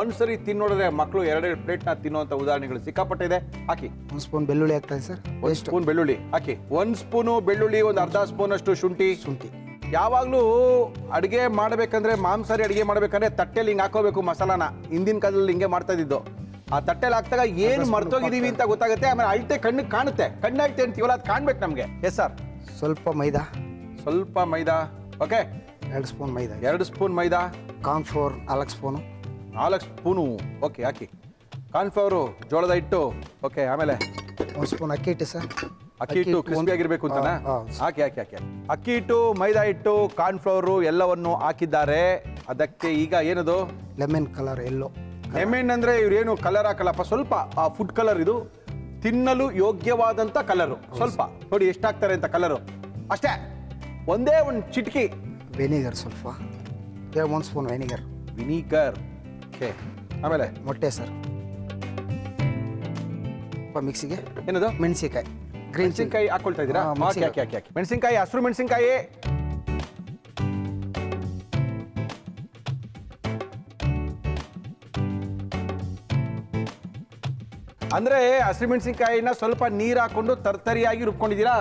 ಒಂದ್ಸರಿ ತಿನ್ನೋಡಿದ್ರೆ ಮಕ್ಕಳು ಎರಡೆರಡು ಪ್ಲೇಟ್ನ ತಿನ್ನುವಂಥ ಉದಾಹರಣೆಗಳು ಸಿಕ್ಕಾಪಟ್ಟೆ ಇದೆ. ಹಾಕಿ. ಒಂದು ಸ್ಪೂನ್ ಬೆಳ್ಳುಳ್ಳಿ ಹಾಕ್ತಾರೆ ಸರ್ ಒಂದು ಸ್ಪೂನ್ ಬೆಳ್ಳುಳ್ಳಿ. ಹಾಕಿ. ಒಂದು ಸ್ಪೂನು ಬೆಳ್ಳುಳ್ಳಿ ಒಂದು ಅರ್ಧ ಸ್ಪೂನ್ ಅಷ್ಟು ಶುಂಠಿ. ಶುಂಠಿ. ಯಾವಾಗಲೂ ಅಡುಗೆ ಮಾಡಬೇಕಂದ್ರೆ ಮಾಂಸಾರಿ ಅಡುಗೆ ಮಾಡಬೇಕಂದ್ರೆ ತಟ್ಟೆಲಿ ಹಿಂಗೆ ಹಾಕೋಬೇಕು ಮಸಾಲಾನ. ಹಿಂದಿನ ಕಾಲದಲ್ಲಿ ಹಿಂಗೆ ಮಾಡ್ತಾ ಇದ್ದಿದ್ದು. ಆ ತಟ್ಟೆಲಿ ಹಾಕಿದಾಗ ಏನು ಮರ್ತೋಗಿದ್ದೀವಿ ಅಂತ ಗೊತ್ತಾಗುತ್ತೆ ಆಮೇಲೆ ಅಳತೆ ಕಣ್ಣಿಗೆ ಕಾಣುತ್ತೆ. ಕಣ್ಣು ಅಳತೆ ಅಂತೀವಲ್ಲ ಅದು ಕಾಣ್ಬೇಕು ನಮಗೆ. Yes sir? ಸ್ವಲ್ಪ ಮೈದಾ. ಸ್ವಲ್ಪ ಮೈದಾ. ಓಕೆ. ಎರಡು ಸ್ಪೂನ್ ಮೈದಾ. ಎರಡು ಸ್ಪೂನ್ ಮೈದಾ. ಕಾರ್ನ್ ಫ್ಲೋರ್ ನಾಲ್ಕು ಸ್ಪೂನು. ನಾಲ್ಕು ಸ್ಪೂನು. ಓಕೆ ಹಾಕಿ. ಕಾರ್ನ್ಫ್ಲವರು ಜೋಳದ ಹಿಟ್ಟು. ಓಕೆ ಆಮೇಲೆ? ಒಂದು ಸ್ಪೂನ್ ಅಕ್ಕಿ ಹಿಟ್ಟು ಸರ್. ಅಕ್ಕಿ ಹಿಟ್ಟು ಕ್ರಿಸ್ಪಿ ಆಗಿರ್ಬೇಕು ಅಂತ. ಹಾಕಿ ಹಾಕಿ ಹಾಕಿ ಅಕ್ಕಿ ಹಿಟ್ಟು ಮೈದಾ ಹಿಟ್ಟು ಕಾರ್ನ್ ಫ್ಲೋರು ಎಲ್ಲವನ್ನು ಹಾಕಿದ್ದಾರೆ. ಅದಕ್ಕೆ ಈಗ ಏನದು? ಲೆಮನ್ ಕಲರ್ ಎಲ್ಲೋ ಲೆಮನ್ ಅಂದ್ರೆ ಇವ್ರೇನು ಕಲರ್ ಹಾಕಲ್ಲಪ್ಪ? ಸ್ವಲ್ಪ ಆ ಫುಡ್ ಕಲರ್ ಇದು. ತಿನ್ನಲು ಯೋಗ್ಯವಾದಂತ ಕಲರು ಸ್ವಲ್ಪ ನೋಡಿ ಎಷ್ಟು ಹಾಕ್ತಾರೆ ಅಂತ ಕಲರು ಅಷ್ಟೇ ಒಂದೇ ಒಂದು ಚಿಟಕಿ. ವೆನಿಗರ್ ಸ್ವಲ್ಪ. ಒಂದು ಸ್ಪೂನ್ ವೆನಿಗರ್ ವಿನಿಗರ್ ಓಕೆ ಆಮೇಲೆ? ಮೊಟ್ಟೆ ಸರ್ ಮಿಕ್ಸಿಗೆ ಏನದು? ಮೆಣಸಿಕಾಯಿ ಮೆಣಸಿನ್ಕಾಯಿ ಹಾಕೊಳ್ತಾ ಇದ್ದೀರಾ? ಮೆಣಸಿನಕಾಯಿ ಹಾಕಿ ಮೆಣಸಿನಕಾಯಿ ಹಾಕಿ ಹಾಕಿ ಹಾಕಿ ಮೆಣಸಿನ್ಕಾಯಿ ಹಸಿರು ಮೆಣಸಿನಕಾಯಿನ ಅಂದ್ರೆ ಹಸಿಮೆಣಸಿನ್ಕಾಯಿನ ಸ್ವಲ್ಪ ನೀರು ಹಾಕೊಂಡು ತರ್ತರಿಯಾಗಿ ರುಬ್ಕೊಂಡಿದ್ದೀರಾ?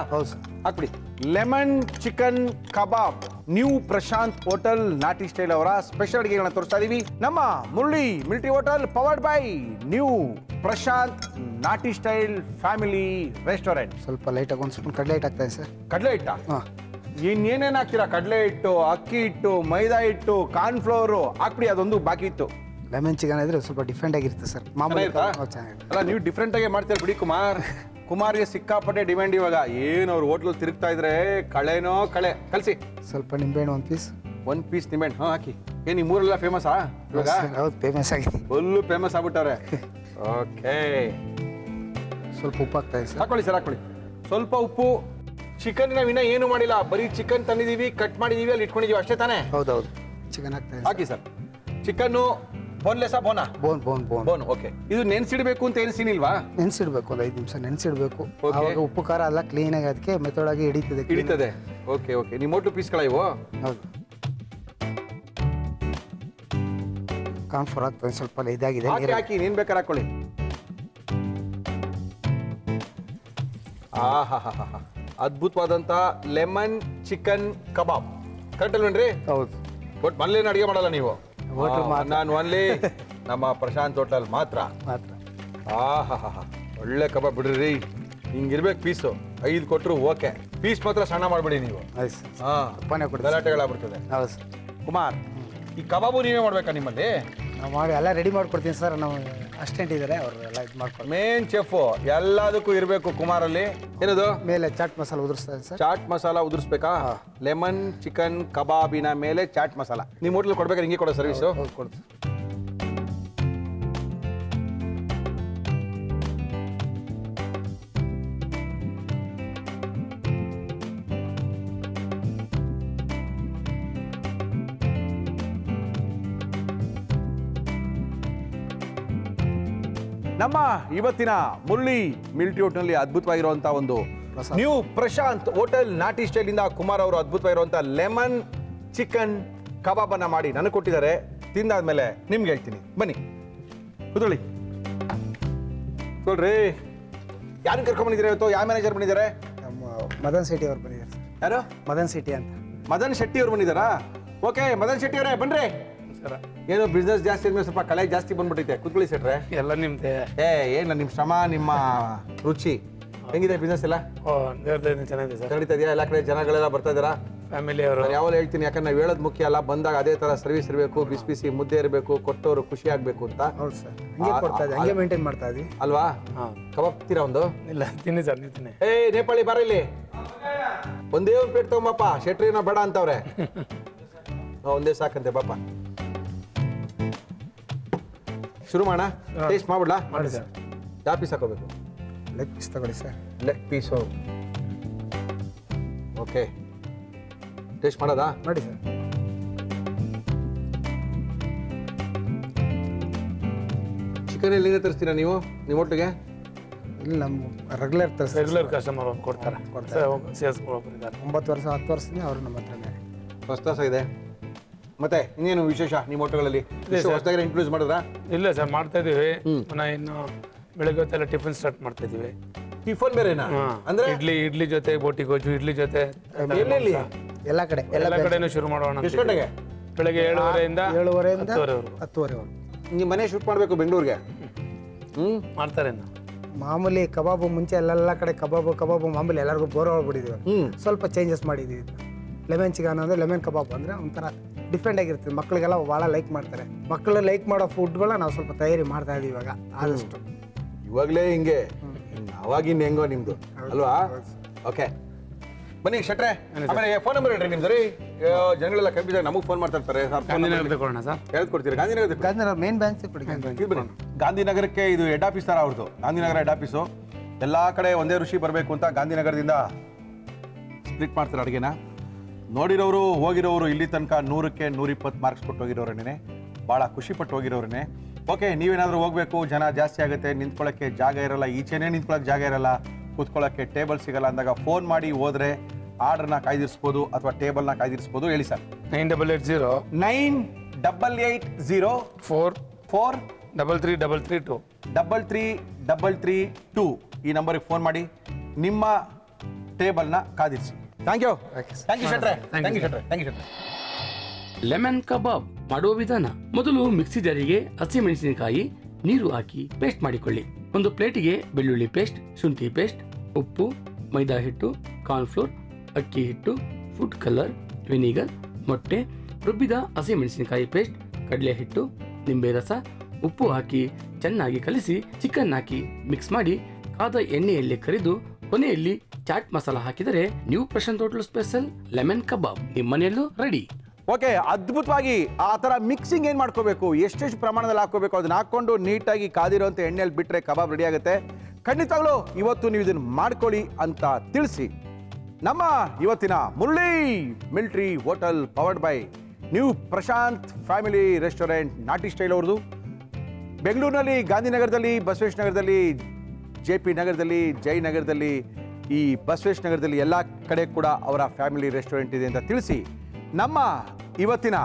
ಹಾಕ್ಬಿಡಿ. Lemon chicken kebab new Prashanth hotel nati style ಅವರ ಸ್ಪೆಷಲ್ ಅಡಿಗೆಗಳನ್ನ ತೋರಿಸ್ತಾ ಇದೀವಿ. ನಮ್ಮ Murali military hotel powered by new Prashanth nati style family restaurant ಸ್ವಲ್ಪ ಲೈಟಾಗಿ ಒಂದು ಸ್ಪೂನ್ ಕಡಲೆ ಹಿಟ್ಟು ಹಾಕ್ತಾ ಸರ್. ಕಡಲೆ ಹಿಟ್ಟ? ಇನ್ನೇನೇನು ಹಾಕ್ತೀರಾ? ಕಡಲೆ ಹಿಟ್ಟು ಅಕ್ಕಿ ಹಿಟ್ಟು ಮೈದಾ ಹಿಟ್ಟು ಕಾರ್ನ್ಫ್ಲೋರು ಹಾಕ್ಬಿಡಿ ಅದೊಂದು ಬಾಕಿ ಇತ್ತು. ಲೆಮನ್ ಚಿಕನ್ ಇದ್ರೆ ಸ್ವಲ್ಪ ಡಿಫ್ರೆಂಟ್ ಆಗಿರುತ್ತೆ ಸರ್. ಮಾಮೂಲಿ ಚೆನ್ನಾಗಿರುತ್ತಾ? ಅಲ್ಲ ನೀವು ಡಿಫ್ರೆಂಟಾಗೆ ಆಗಿ ಮಾಡ್ತೀರ ಬಿಡಿ ಕುಮಾರ್. ಕುಮಾರ್ಗೆ ಸಿಕ್ಕಾಪಟ್ಟೆ ಡಿಮ್ಯಾಂಡ್ ಇವಾಗ. ಏನು ಅವ್ರು ಹೋಟ್ಲಲ್ಲಿ ತಿರುಗ್ತಾ ಇದ್ರೆ ಕಳೆನೋ ಕಳೆ. ಕಲಸಿ ಸ್ವಲ್ಪ ನಿಂಬೆಹಣ್ಣು ಒಂದು ಪೀಸ್ ಒನ್ ಪೀಸ್ ನಿಮ್ಮೆಣ್ಣು ಹಾಂ ಹಾಕಿ. ಏನು ಈ ಮೂರೆಲ್ಲ ಫೇಮಸಾ ಇವಾಗ? ಹೌದು ಫೇಮಸ್ ಆಗಿದೆ. Full famous ಆಗ್ಬಿಟ್ಟವ್ರೆ. ಓಕೆ ಸ್ವಲ್ಪ ಉಪ್ಪು ಹಾಕ್ತಾ ಇದೆ ಹಾಕೊಳ್ಳಿ ಸರ್ ಹಾಕೊಳ್ಳಿ. ಸ್ವಲ್ಪ ಉಪ್ಪು. ಚಿಕನ್ ನಾವು ಇನ್ನೂ ಏನು ಮಾಡಿಲ್ಲ. ಬರೀ ಚಿಕನ್ ತಂದಿದೀವಿ ಕಟ್ ಮಾಡಿದೀವಿ ಅಲ್ಲಿ ಇಟ್ಕೊಂಡಿದೀವಿ ಅಷ್ಟೇ ತಾನೇ? ಹೌದೌದು. ಚಿಕನ್ ಹಾಕ್ತಾ ಇದೆ ಹಾಕಿ ಸರ್ ಚಿಕನ್ನು ಬೋನ್ಲೆಸ್ಸಾ ಬೋನ bone bone bone bone okay ಇದು ನೆನ್ಸಿಡ್ಬೇಕು ಅಂತ ಏನು ನೆನ್ಸಿಡ್ಬೇಕು ನೆನೆಸಿಡ್ಬೇಕು ಒಂದು ಐದು ನಿಮಿಷ ನೆನ್ಸಿಡ್ಬೇಕು. ಆವಾಗ ಉಪ್ಪು ಖಾರ ಎಲ್ಲ ಆಗಿ ಅದಕ್ಕೆ ಮೆಥಡಾಗಿ ಹಿಡಿತದೆ. ಹಿಡಿತದೆ. ಓಕೆ ಓಕೆ ನಿಮ್ಮ ಒಟ್ಟು ಪೀಸ್ಗಳ ಇವು? ಹೌದು. ಕಾನ್ಫರ್ ಆಗ್ತದೆ ಸ್ವಲ್ಪ ಇದಾಗಿದೆ ಹಾಕಿ ನೀರು ಹಾಕಿ ನೀನ್ ಬೇಕಾದ್ರೆ ಹಾಕೊಳ್ಳಿ. ಆಹಾಹಾಹಾ. ಅದ್ಭುತವಾದಂತ ಲೆಮನ್ ಚಿಕನ್ ಕಬಾಬ್. ಕರೆಕ್ಟ್ ಅಲ್ವೇನ್ರಿ ಹೌದು. ಬಟ್ ಮನೇಲೇನು ಅಡಿಗೆ ಮಾಡಲ್ಲ ನೀವು. ನಾನು ಒನ್ಲಿ ನಮ್ಮ ಪ್ರಶಾಂತ್ ಹೋಟೆಲ್ ಮಾತ್ರ. ಮಾತ್ರ. ಆಹಾಹಾಹಾ. ಒಳ್ಳೆ ಕಬಾಬ್ ಬಿಡ್ರಿ. ಹಿಂಗಿರ್ಬೇಕು ಪೀಸು. ಐದು ಕೊಟ್ರು ಓಕೆ. ಪೀಸ್ ಮಾತ್ರ ಸಣ್ಣ ಮಾಡಿಬಿಡಿ ನೀವು. ಹಾಂ. ಗಲಾಟೆಗಳಾಗ್ಬಿಡ್ತದೆ. ಕುಮಾರ್ ಈ ಕಬಾಬು ನೀವೇ ಮಾಡ್ಬೇಕಾ ನಿಮ್ಮಲ್ಲಿ? ನಾವು ಮಾಡಿ ಎಲ್ಲ ರೆಡಿ ಮಾಡ್ಕೊಡ್ತೀನಿ ಸರ್ ನಾವು ಅಸ್ಟೆಂಟ್ ಇದ್ದಾರೆ ಅವರು ಎಲ್ಲ ಇದು ಮಾಡ್ಕೊಡ್ತಾರೆ. ಮೇನ್ ಚೆಫ್ ಎಲ್ಲದಕ್ಕೂ ಇರಬೇಕು ಕುಮಾರಲ್ಲಿ. ಏನದು? ಮೇಲೆ ಚಾಟ್ ಮಸಾಲ ಉದುರಿಸ್ತಾರೆ ಸರ್ ಚಾಟ್ ಮಸಾಲ ಉದುರಿಸ್ಬೇಕಾ? ಲೆಮನ್ ಚಿಕನ್ ಕಬಾಬಿನ ಮೇಲೆ ಚಾಟ್ ಮಸಾಲ. ನಿಮ್ಮ ಹೋಟ್ಲ್ ಕೊಡ್ಬೇಕಾದ್ರೆ ಹಿಂಗೆ ಕೊಡೋ ಸರ್ವಿಸು ಹೌದು ನಮ್ಮ ಇವತ್ತಿನ ಮುರಳಿ ಮಿಲ್ಟಿ ಹೋಟ್ನಲ್ಲಿ ಅದ್ಭುತವಾಗಿರುವಂತಹ ಒಂದು new Prashanth hotel nati style ಇಂದ ಕುಮಾರ್ ಅವರು ಅದ್ಭುತವಾಗಿರುವಂತಹ ಲೆಮನ್ ಚಿಕನ್ ಕಬಾಬ್ ಅನ್ನ ಮಾಡಿ ನನಗೆ ಕೊಟ್ಟಿದ್ದಾರೆ. ತಿಂದಾದ್ಮೇಲೆ ನಿಮ್ಗೆ ಹೇಳ್ತೀನಿ. ಬನ್ನಿ. ಕೂತ್ಕೊಳ್ಳಿ. ಕೊಡ್ರಿ ಯಾರು ಕರ್ಕೊಂಡ್ ಬಂದಿದ್ದೀರಾ ಇವತ್ತು? ಯಾವ ಮ್ಯಾನೇಜರ್ ಬಂದಿದ್ದಾರೆ? ನಮ್ಮ ಮದನ್ ಶೆಟ್ಟಿ ಅವ್ರು ಬಂದಿದ್ದಾರೆ. ಯಾರು? ಮದನ್ ಶೆಟ್ಟಿ ಅಂತ. ಮದನ್ ಶೆಟ್ಟಿ ಅವ್ರು ಬಂದಿದ್ದಾರಾ? ಓಕೆ ಮದನ್ ಶೆಟ್ಟಿ ಅವರೇ ಬನ್ರಿ. ಏನೋ ಬಿಸ್ನೆಸ್ ಜಾಸ್ತಿ ಆದ್ಮೇಲೆ ಸ್ವಲ್ಪ ಕಲೆ ಜಾಸ್ತಿ ಬಂದ್ಬಿಟ್ಟೈತೆ ಕುತ್ಕೊಳ್ಳಿ ಸೆಟ್ರೆ. ಎಲ್ಲ ನಿಮ್ದೆ. ಏ ಏನ ನಿಮ್ಮ ಶ್ರಮ ನಿಮ್ಮ ರುಚಿ? ಹೆಂಗಿದೆ ಬಿಸ್ನೆಸ್ ಎಲ್ಲ? ಓ ದೇವ್ರದಿಂದ ಚೆನ್ನಾಗಿದೆ ಸರ್. ನಡೀತಾ ಇದೆಯಾ? ಎಲ್ಲ ಕಡೆ ಜನಗಳೆಲ್ಲ ಬರ್ತಾ ಇದಾರ ಫ್ಯಾಮಿಲಿ ಅವರು. ಯಾವಾಗ ಹೇಳ್ತೀನಿ ಯಾಕಂದ್ರೆ ನಾವು ಹೇಳೋದು ಮುಖ್ಯ ಅಲ್ಲ ಬಂದಾಗ ಅದೇ ತರ ಸರ್ವಿಸ್ ಇರಬೇಕು ಬಿಸಿ ಬಿಸಿ ಮುದ್ದೆ ಇರಬೇಕು ಕೊಟ್ಟವರು ಖುಷಿ ಆಗ್ಬೇಕು ಅಂತ. ಹೌದು ಸರ್. ಹಂಗೆ ಕೊಡ್ತಾ ಇದ್ದೆ ಹಂಗೆ ಮೇಂಟೈನ್ ಮಾಡ್ತಾ ಇದ್ವಿ. ಅಲ್ವಾ? ಹಾಂ. ಕಬಾಬ್ ತೀರಾ ಒಂದು? ಇಲ್ಲ ತಿನ್ನಿ ಸರ್ ನೀವು ತಿನ್ನಿ. ಏ ನೇಪಾಳಿ ಬಾರ ಇಲ್ಲಿ. ಒಂದೇ ಒಂದು ಪ್ಲೇಟ್ ತಗೊಂಬಪ್ಪ ಶೆಟ್ರಿನ ಬೇಡ ಅಂತವ್ರೆ. ಹಾ, ಒಂದೇ ಸಾಕಂತೆ ಪಾಪ ಶುರು ಮಾಡೋಣ ಟೇಸ್ಟ್ ಮಾಡ್ಬಿಡ್ಲಾ? ಮಾಡಿ ಸರ್ ಯಾವ ಪೀಸ್ ಹಾಕೋಬೇಕು. ಲೆಗ್ ಪೀಸ್ ತಗೊಳ್ಳಿ sir leg piece okay taste ಮಾಡೋದಾ? ಮಾಡಿ ಸರ್ ಚಿಕನ್ ಎಲ್ಲಿಂದ ತರಿಸ್ತೀರಾ ನೀವು? ನಿಮ್ಮ ಒಟ್ಟಿಗೆ? ಇಲ್ಲಿ ನಮ್ಮ ರೆಗ್ಯುಲರ್ ತರಿಸಿ ರೆಗ್ಯುಲರ್ ಕಸ್ಟಮರ್ ಕೊಡ್ತಾರೆ. ಸೇಲ್ಸ್ ಇದ್ದಾರೆ. ಒಂಬತ್ತು ವರ್ಷ ಹತ್ತು ವರ್ಷದಿಂದ ಅವರು ನಮ್ಮ ಹತ್ರನೇ ಹೊಸ ಇದೆ ಮತ್ತೆ ಇನ್ನೇನು ವಿಶೇಷ ನಿಮ್ಮ ಹೋಟೆಲ್ಗಳಲ್ಲಿ ಹೊಸದಾಗಿ ಇಂಟ್ರೊಡ್ಯೂಸ್ ಮಾಡಿದ್ರಾ? ಇಲ್ಲ ಸರ್ ಮಾಡ್ತಾ ಇದೀವಿ ಪುನಃ ಇನ್ನು ಬೆಳಗ್ಗೆ ಹೊತ್ತೆಲ್ಲ ಟಿಫಿನ್ ಸ್ಟಾರ್ಟ್ ಮಾಡ್ತಾ ಇದೀವಿ ಟಿಫನ್ ಬೇರೆನಾ? ಅಂದ್ರೆ? ಇಡ್ಲಿ ಇಡ್ಲಿ ಜೊತೆ ಬೋಟಿ ಗೊಜ್ಜು ಇಡ್ಲಿ ಜೊತೆ. ಎಲ್ಲೆಲ್ಲಿ? ಎಲ್ಲ ಕಡೆ ಎಲ್ಲ ಕಡೆನೂ ಶುರು ಮಾಡೋಣ ಅಂತ ಎಷ್ಟು ಗಂಟೆಗೆ? ಬೆಳಗ್ಗೆ ಏಳುವರೆಯಿಂದ ಏಳುವರೆಯಿಂದ ಹತ್ತುವರೆವರೆಗೂ. ಹತ್ತುವರೆವರೆಗೂ. ನಿಮ್ಮ ಮನೆ ಶೂಟ್ ಮಾಡಬೇಕು ಬೆಂಗಳೂರಿಗೆ? ಹ್ಮ್? ಮಾಡ್ತಾರೆ ಮಾಮೂಲಿ ಕಬಾಬು ಮುಂಚೆ ಎಲ್ಲ ಕಡೆ ಕಬಾಬು ಕಬಾಬು ಮಾಮೂಲಿ ಎಲ್ಲರಿಗೂ ಬೋರ್ ಆಗ್ಬಿಟ್ಟಿದ್ದೀವಿ ಸ್ವಲ್ಪ ಚೇಂಜಸ್ ಮಾಡಿದ್ದೀವಿ. ಲೆಮನ್ ಚಿಕನ್ ಅಂದರೆ ಲೆಮನ್ ಕಬಾಬ್ ಅಂದರೆ ಒಂಥರ ಡಿಫ್ರೆಂಟ್ ಆಗಿರ್ತದೆ ಮಕ್ಕಳಿಗೆಲ್ಲ ಭಾಳ ಲೈಕ್ ಮಾಡ್ತಾರೆ. ಮಕ್ಕಳು ಲೈಕ್ ಮಾಡೋ ಫುಡ್ಗಳನ್ನ ನಾವು ಸ್ವಲ್ಪ ತಯಾರಿ ಮಾಡ್ತಾ ಇದೀವಿ ಇವಾಗ ಆದಷ್ಟು. ಇವಾಗಲೇ ಹಿಂಗೆ. ಅವಾಗಿನ ಹೆಂಗೋ ನಿಮ್ದು. ಅಲ್ವಾ? ಓಕೆ ಬನ್ನಿ ಶಟ್ರೆ. ಆಮೇಲೆ ಫೋನ್ ನಂಬರ್ ಹೇಳ್ರಿ ನಿಮ್ದು ರೀ. ಜನಗಳೆಲ್ಲ ಕಂಪ್ಯೂಟರ್ ನಮಗೆ ಫೋನ್ ಮಾಡ್ತಾ ಇರ್ತಾರೆ. Sir Gandhinagar sir. ಹೇಳ್ಕೊಡ್ತೀರಿ Gandhinagar Gandhinagar main bank ಕೊಡಿ ಗಾಂಧಿನಗರಕ್ಕೆ ಇದು ಹೆಡ್ ಆಫೀಸ್ ತರ ಅವ್ರದ್ದು ಗಾಂಧಿನಗರ ಹೆಡ್ ಆಫೀಸು ಎಲ್ಲ ಕಡೆ ಒಂದೇ ಋಷಿ ಬರಬೇಕು ಅಂತ ಗಾಂಧಿನಗರದಿಂದ ಸ್ಪ್ಲಿಟ್ ಮಾಡ್ತಾರೆ ಅಡುಗೆನ. ನೋಡಿರೋರು ಹೋಗಿರೋರು ಇಲ್ಲಿ ತನಕ ನೂರಕ್ಕೆ ನೂರಿಪ್ಪತ್ತು ಮಾರ್ಕ್ಸ್ ಕೊಟ್ಟು ಹೋಗಿರೋರೇನೆ ಭಾಳ ಖುಷಿ ಪಟ್ಟು ಹೋಗಿರೋರೇನೆ ಓಕೆ ನೀವೇನಾದರೂ ಹೋಗಬೇಕು ಜನ ಜಾಸ್ತಿ ಆಗುತ್ತೆ ನಿಂತ್ಕೊಳ್ಳೋಕ್ಕೆ ಜಾಗ ಇರಲ್ಲ ಈಚೆನೇ ನಿಂತ್ಕೊಳ್ಳೋಕ್ಕೆ ಜಾಗ ಇರಲ್ಲ ಕೂತ್ಕೊಳ್ಳೋಕ್ಕೆ ಟೇಬಲ್ ಸಿಗಲ್ಲ ಅಂದಾಗ ಫೋನ್ ಮಾಡಿ ಹೋದರೆ ಆರ್ಡರ್ನ ಕಾಯ್ದಿರಿಸ್ಬೋದು ಅಥವಾ ಟೇಬಲ್ನ ಕಾಯ್ದಿರಿಸ್ಬೋದು ಹೇಳಿ sir. Nine double eight zero nine double eight zero four four double three double three two double three double three two ಈ ನಂಬರಿಗೆ ಫೋನ್ ಮಾಡಿ ನಿಮ್ಮ ಟೇಬಲ್ನ ಕಾದಿರಿಸಿ ಥ್ಯಾಂಕ್ ಯು ಥ್ಯಾಂಕ್ ಯು ಶೆಟ್ರೆ ಥ್ಯಾಂಕ್ ಯು ಶೆಟ್ರೆ ಥ್ಯಾಂಕ್ ಯು ಶೆಟ್ರೆ ಲೆಮನ್ ಕಬಾಬ್ ಮಾಡುವ ವಿಧಾನ. ಮೊದಲು ಮಿಕ್ಸಿ ಜಾರಿಗೆ ಹಸಿಮೆಣಸಿನಕಾಯಿ ನೀರು ಹಾಕಿ ಪೇಸ್ಟ್ ಮಾಡಿಕೊಳ್ಳಿ. ಒಂದು ಪ್ಲೇಟಿಗೆ ಬೆಳ್ಳುಳ್ಳಿ ಪೇಸ್ಟ್ ಶುಂಠಿ ಪೇಸ್ಟ್ ಉಪ್ಪು ಮೈದಾ ಹಿಟ್ಟು ಕಾರ್ನ್ಫ್ಲೋರ್ ಅಕ್ಕಿ ಹಿಟ್ಟು ಫುಡ್ ಕಲರ್ ವಿನಿಗರ್ ಮೊಟ್ಟೆ ರುಬ್ಬಿದ ಹಸಿಮೆಣಸಿನಕಾಯಿ ಪೇಸ್ಟ್ ಕಡಲೆ ಹಿಟ್ಟು ನಿಂಬೆ ರಸ ಉಪ್ಪು ಹಾಕಿ ಚೆನ್ನಾಗಿ ಕಲಿಸಿ ಚಿಕನ್ ಹಾಕಿ ಮಿಕ್ಸ್ ಮಾಡಿ ಕಾದ ಎಣ್ಣೆಯಲ್ಲಿ ಕರಿದು ಕೊನೆಯಲ್ಲಿ ಚಾಟ್ ಮಸಾಲ ಹಾಕಿದರೆ new Prashanth hotel special lemon kebab ನಿಮ್ಮನೆಯಲ್ಲೂ ready. Okay, ಅದ್ಭುತವಾಗಿ ಆ ಥರ ಮಿಕ್ಸಿಂಗ್ ಏನು ಮಾಡ್ಕೋಬೇಕು? ಎಷ್ಟೆಷ್ಟು ಪ್ರಮಾಣದಲ್ಲಿ ಹಾಕೋಬೇಕು ಅದನ್ನ ಹಾಕೊಂಡು ನೀಟಾಗಿ ಕಾದಿರೋಂಥ ಎಣ್ಣೆಯಲ್ಲಿ ಬಿಟ್ಟರೆ ಕಬಾಬ್ ರೆಡಿ ಆಗುತ್ತೆ. ಖಂಡಿತವಾಗ್ಲೂ ಇವತ್ತು ನೀವು ಇದನ್ನು ಮಾಡ್ಕೊಳ್ಳಿ ಅಂತ ತಿಳಿಸಿ. ನಮ್ಮ ಇವತ್ತಿನ Murali military hotel powered by new Prashanth family restaurant nati style ಅವ್ರದ್ದು. ಬೆಂಗಳೂರಿನಲ್ಲಿ, ಗಾಂಧಿನಗರದಲ್ಲಿ ಬಸವೇಶ್ ನಗರದಲ್ಲಿ ಜೆ ಪಿ ನಗರದಲ್ಲಿ ಜಯನಗರದಲ್ಲಿ ಈ ಬಸವೇಶ್ ನಗರದಲ್ಲಿ ಎಲ್ಲ ಕಡೆ ಕೂಡ ಅವರ ಫ್ಯಾಮಿಲಿ ರೆಸ್ಟೋರೆಂಟ್ ಇದೆ ಅಂತ ತಿಳಿಸಿ ನಮ್ಮ ಇವತ್ತಿನ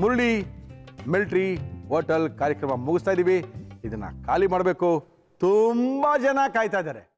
ಮುರುಳಿ ಮಿಲ್ಟ್ರಿ ಹೋಟೆಲ್ ಕಾರ್ಯಕ್ರಮ ಮುಗಿಸ್ತಾ ಇದ್ದೀವಿ ಇದನ್ನು ಖಾಲಿ ಮಾಡಬೇಕು. ತುಂಬ ಜನ ಕಾಯ್ತಾ ಇದ್ದಾರೆ.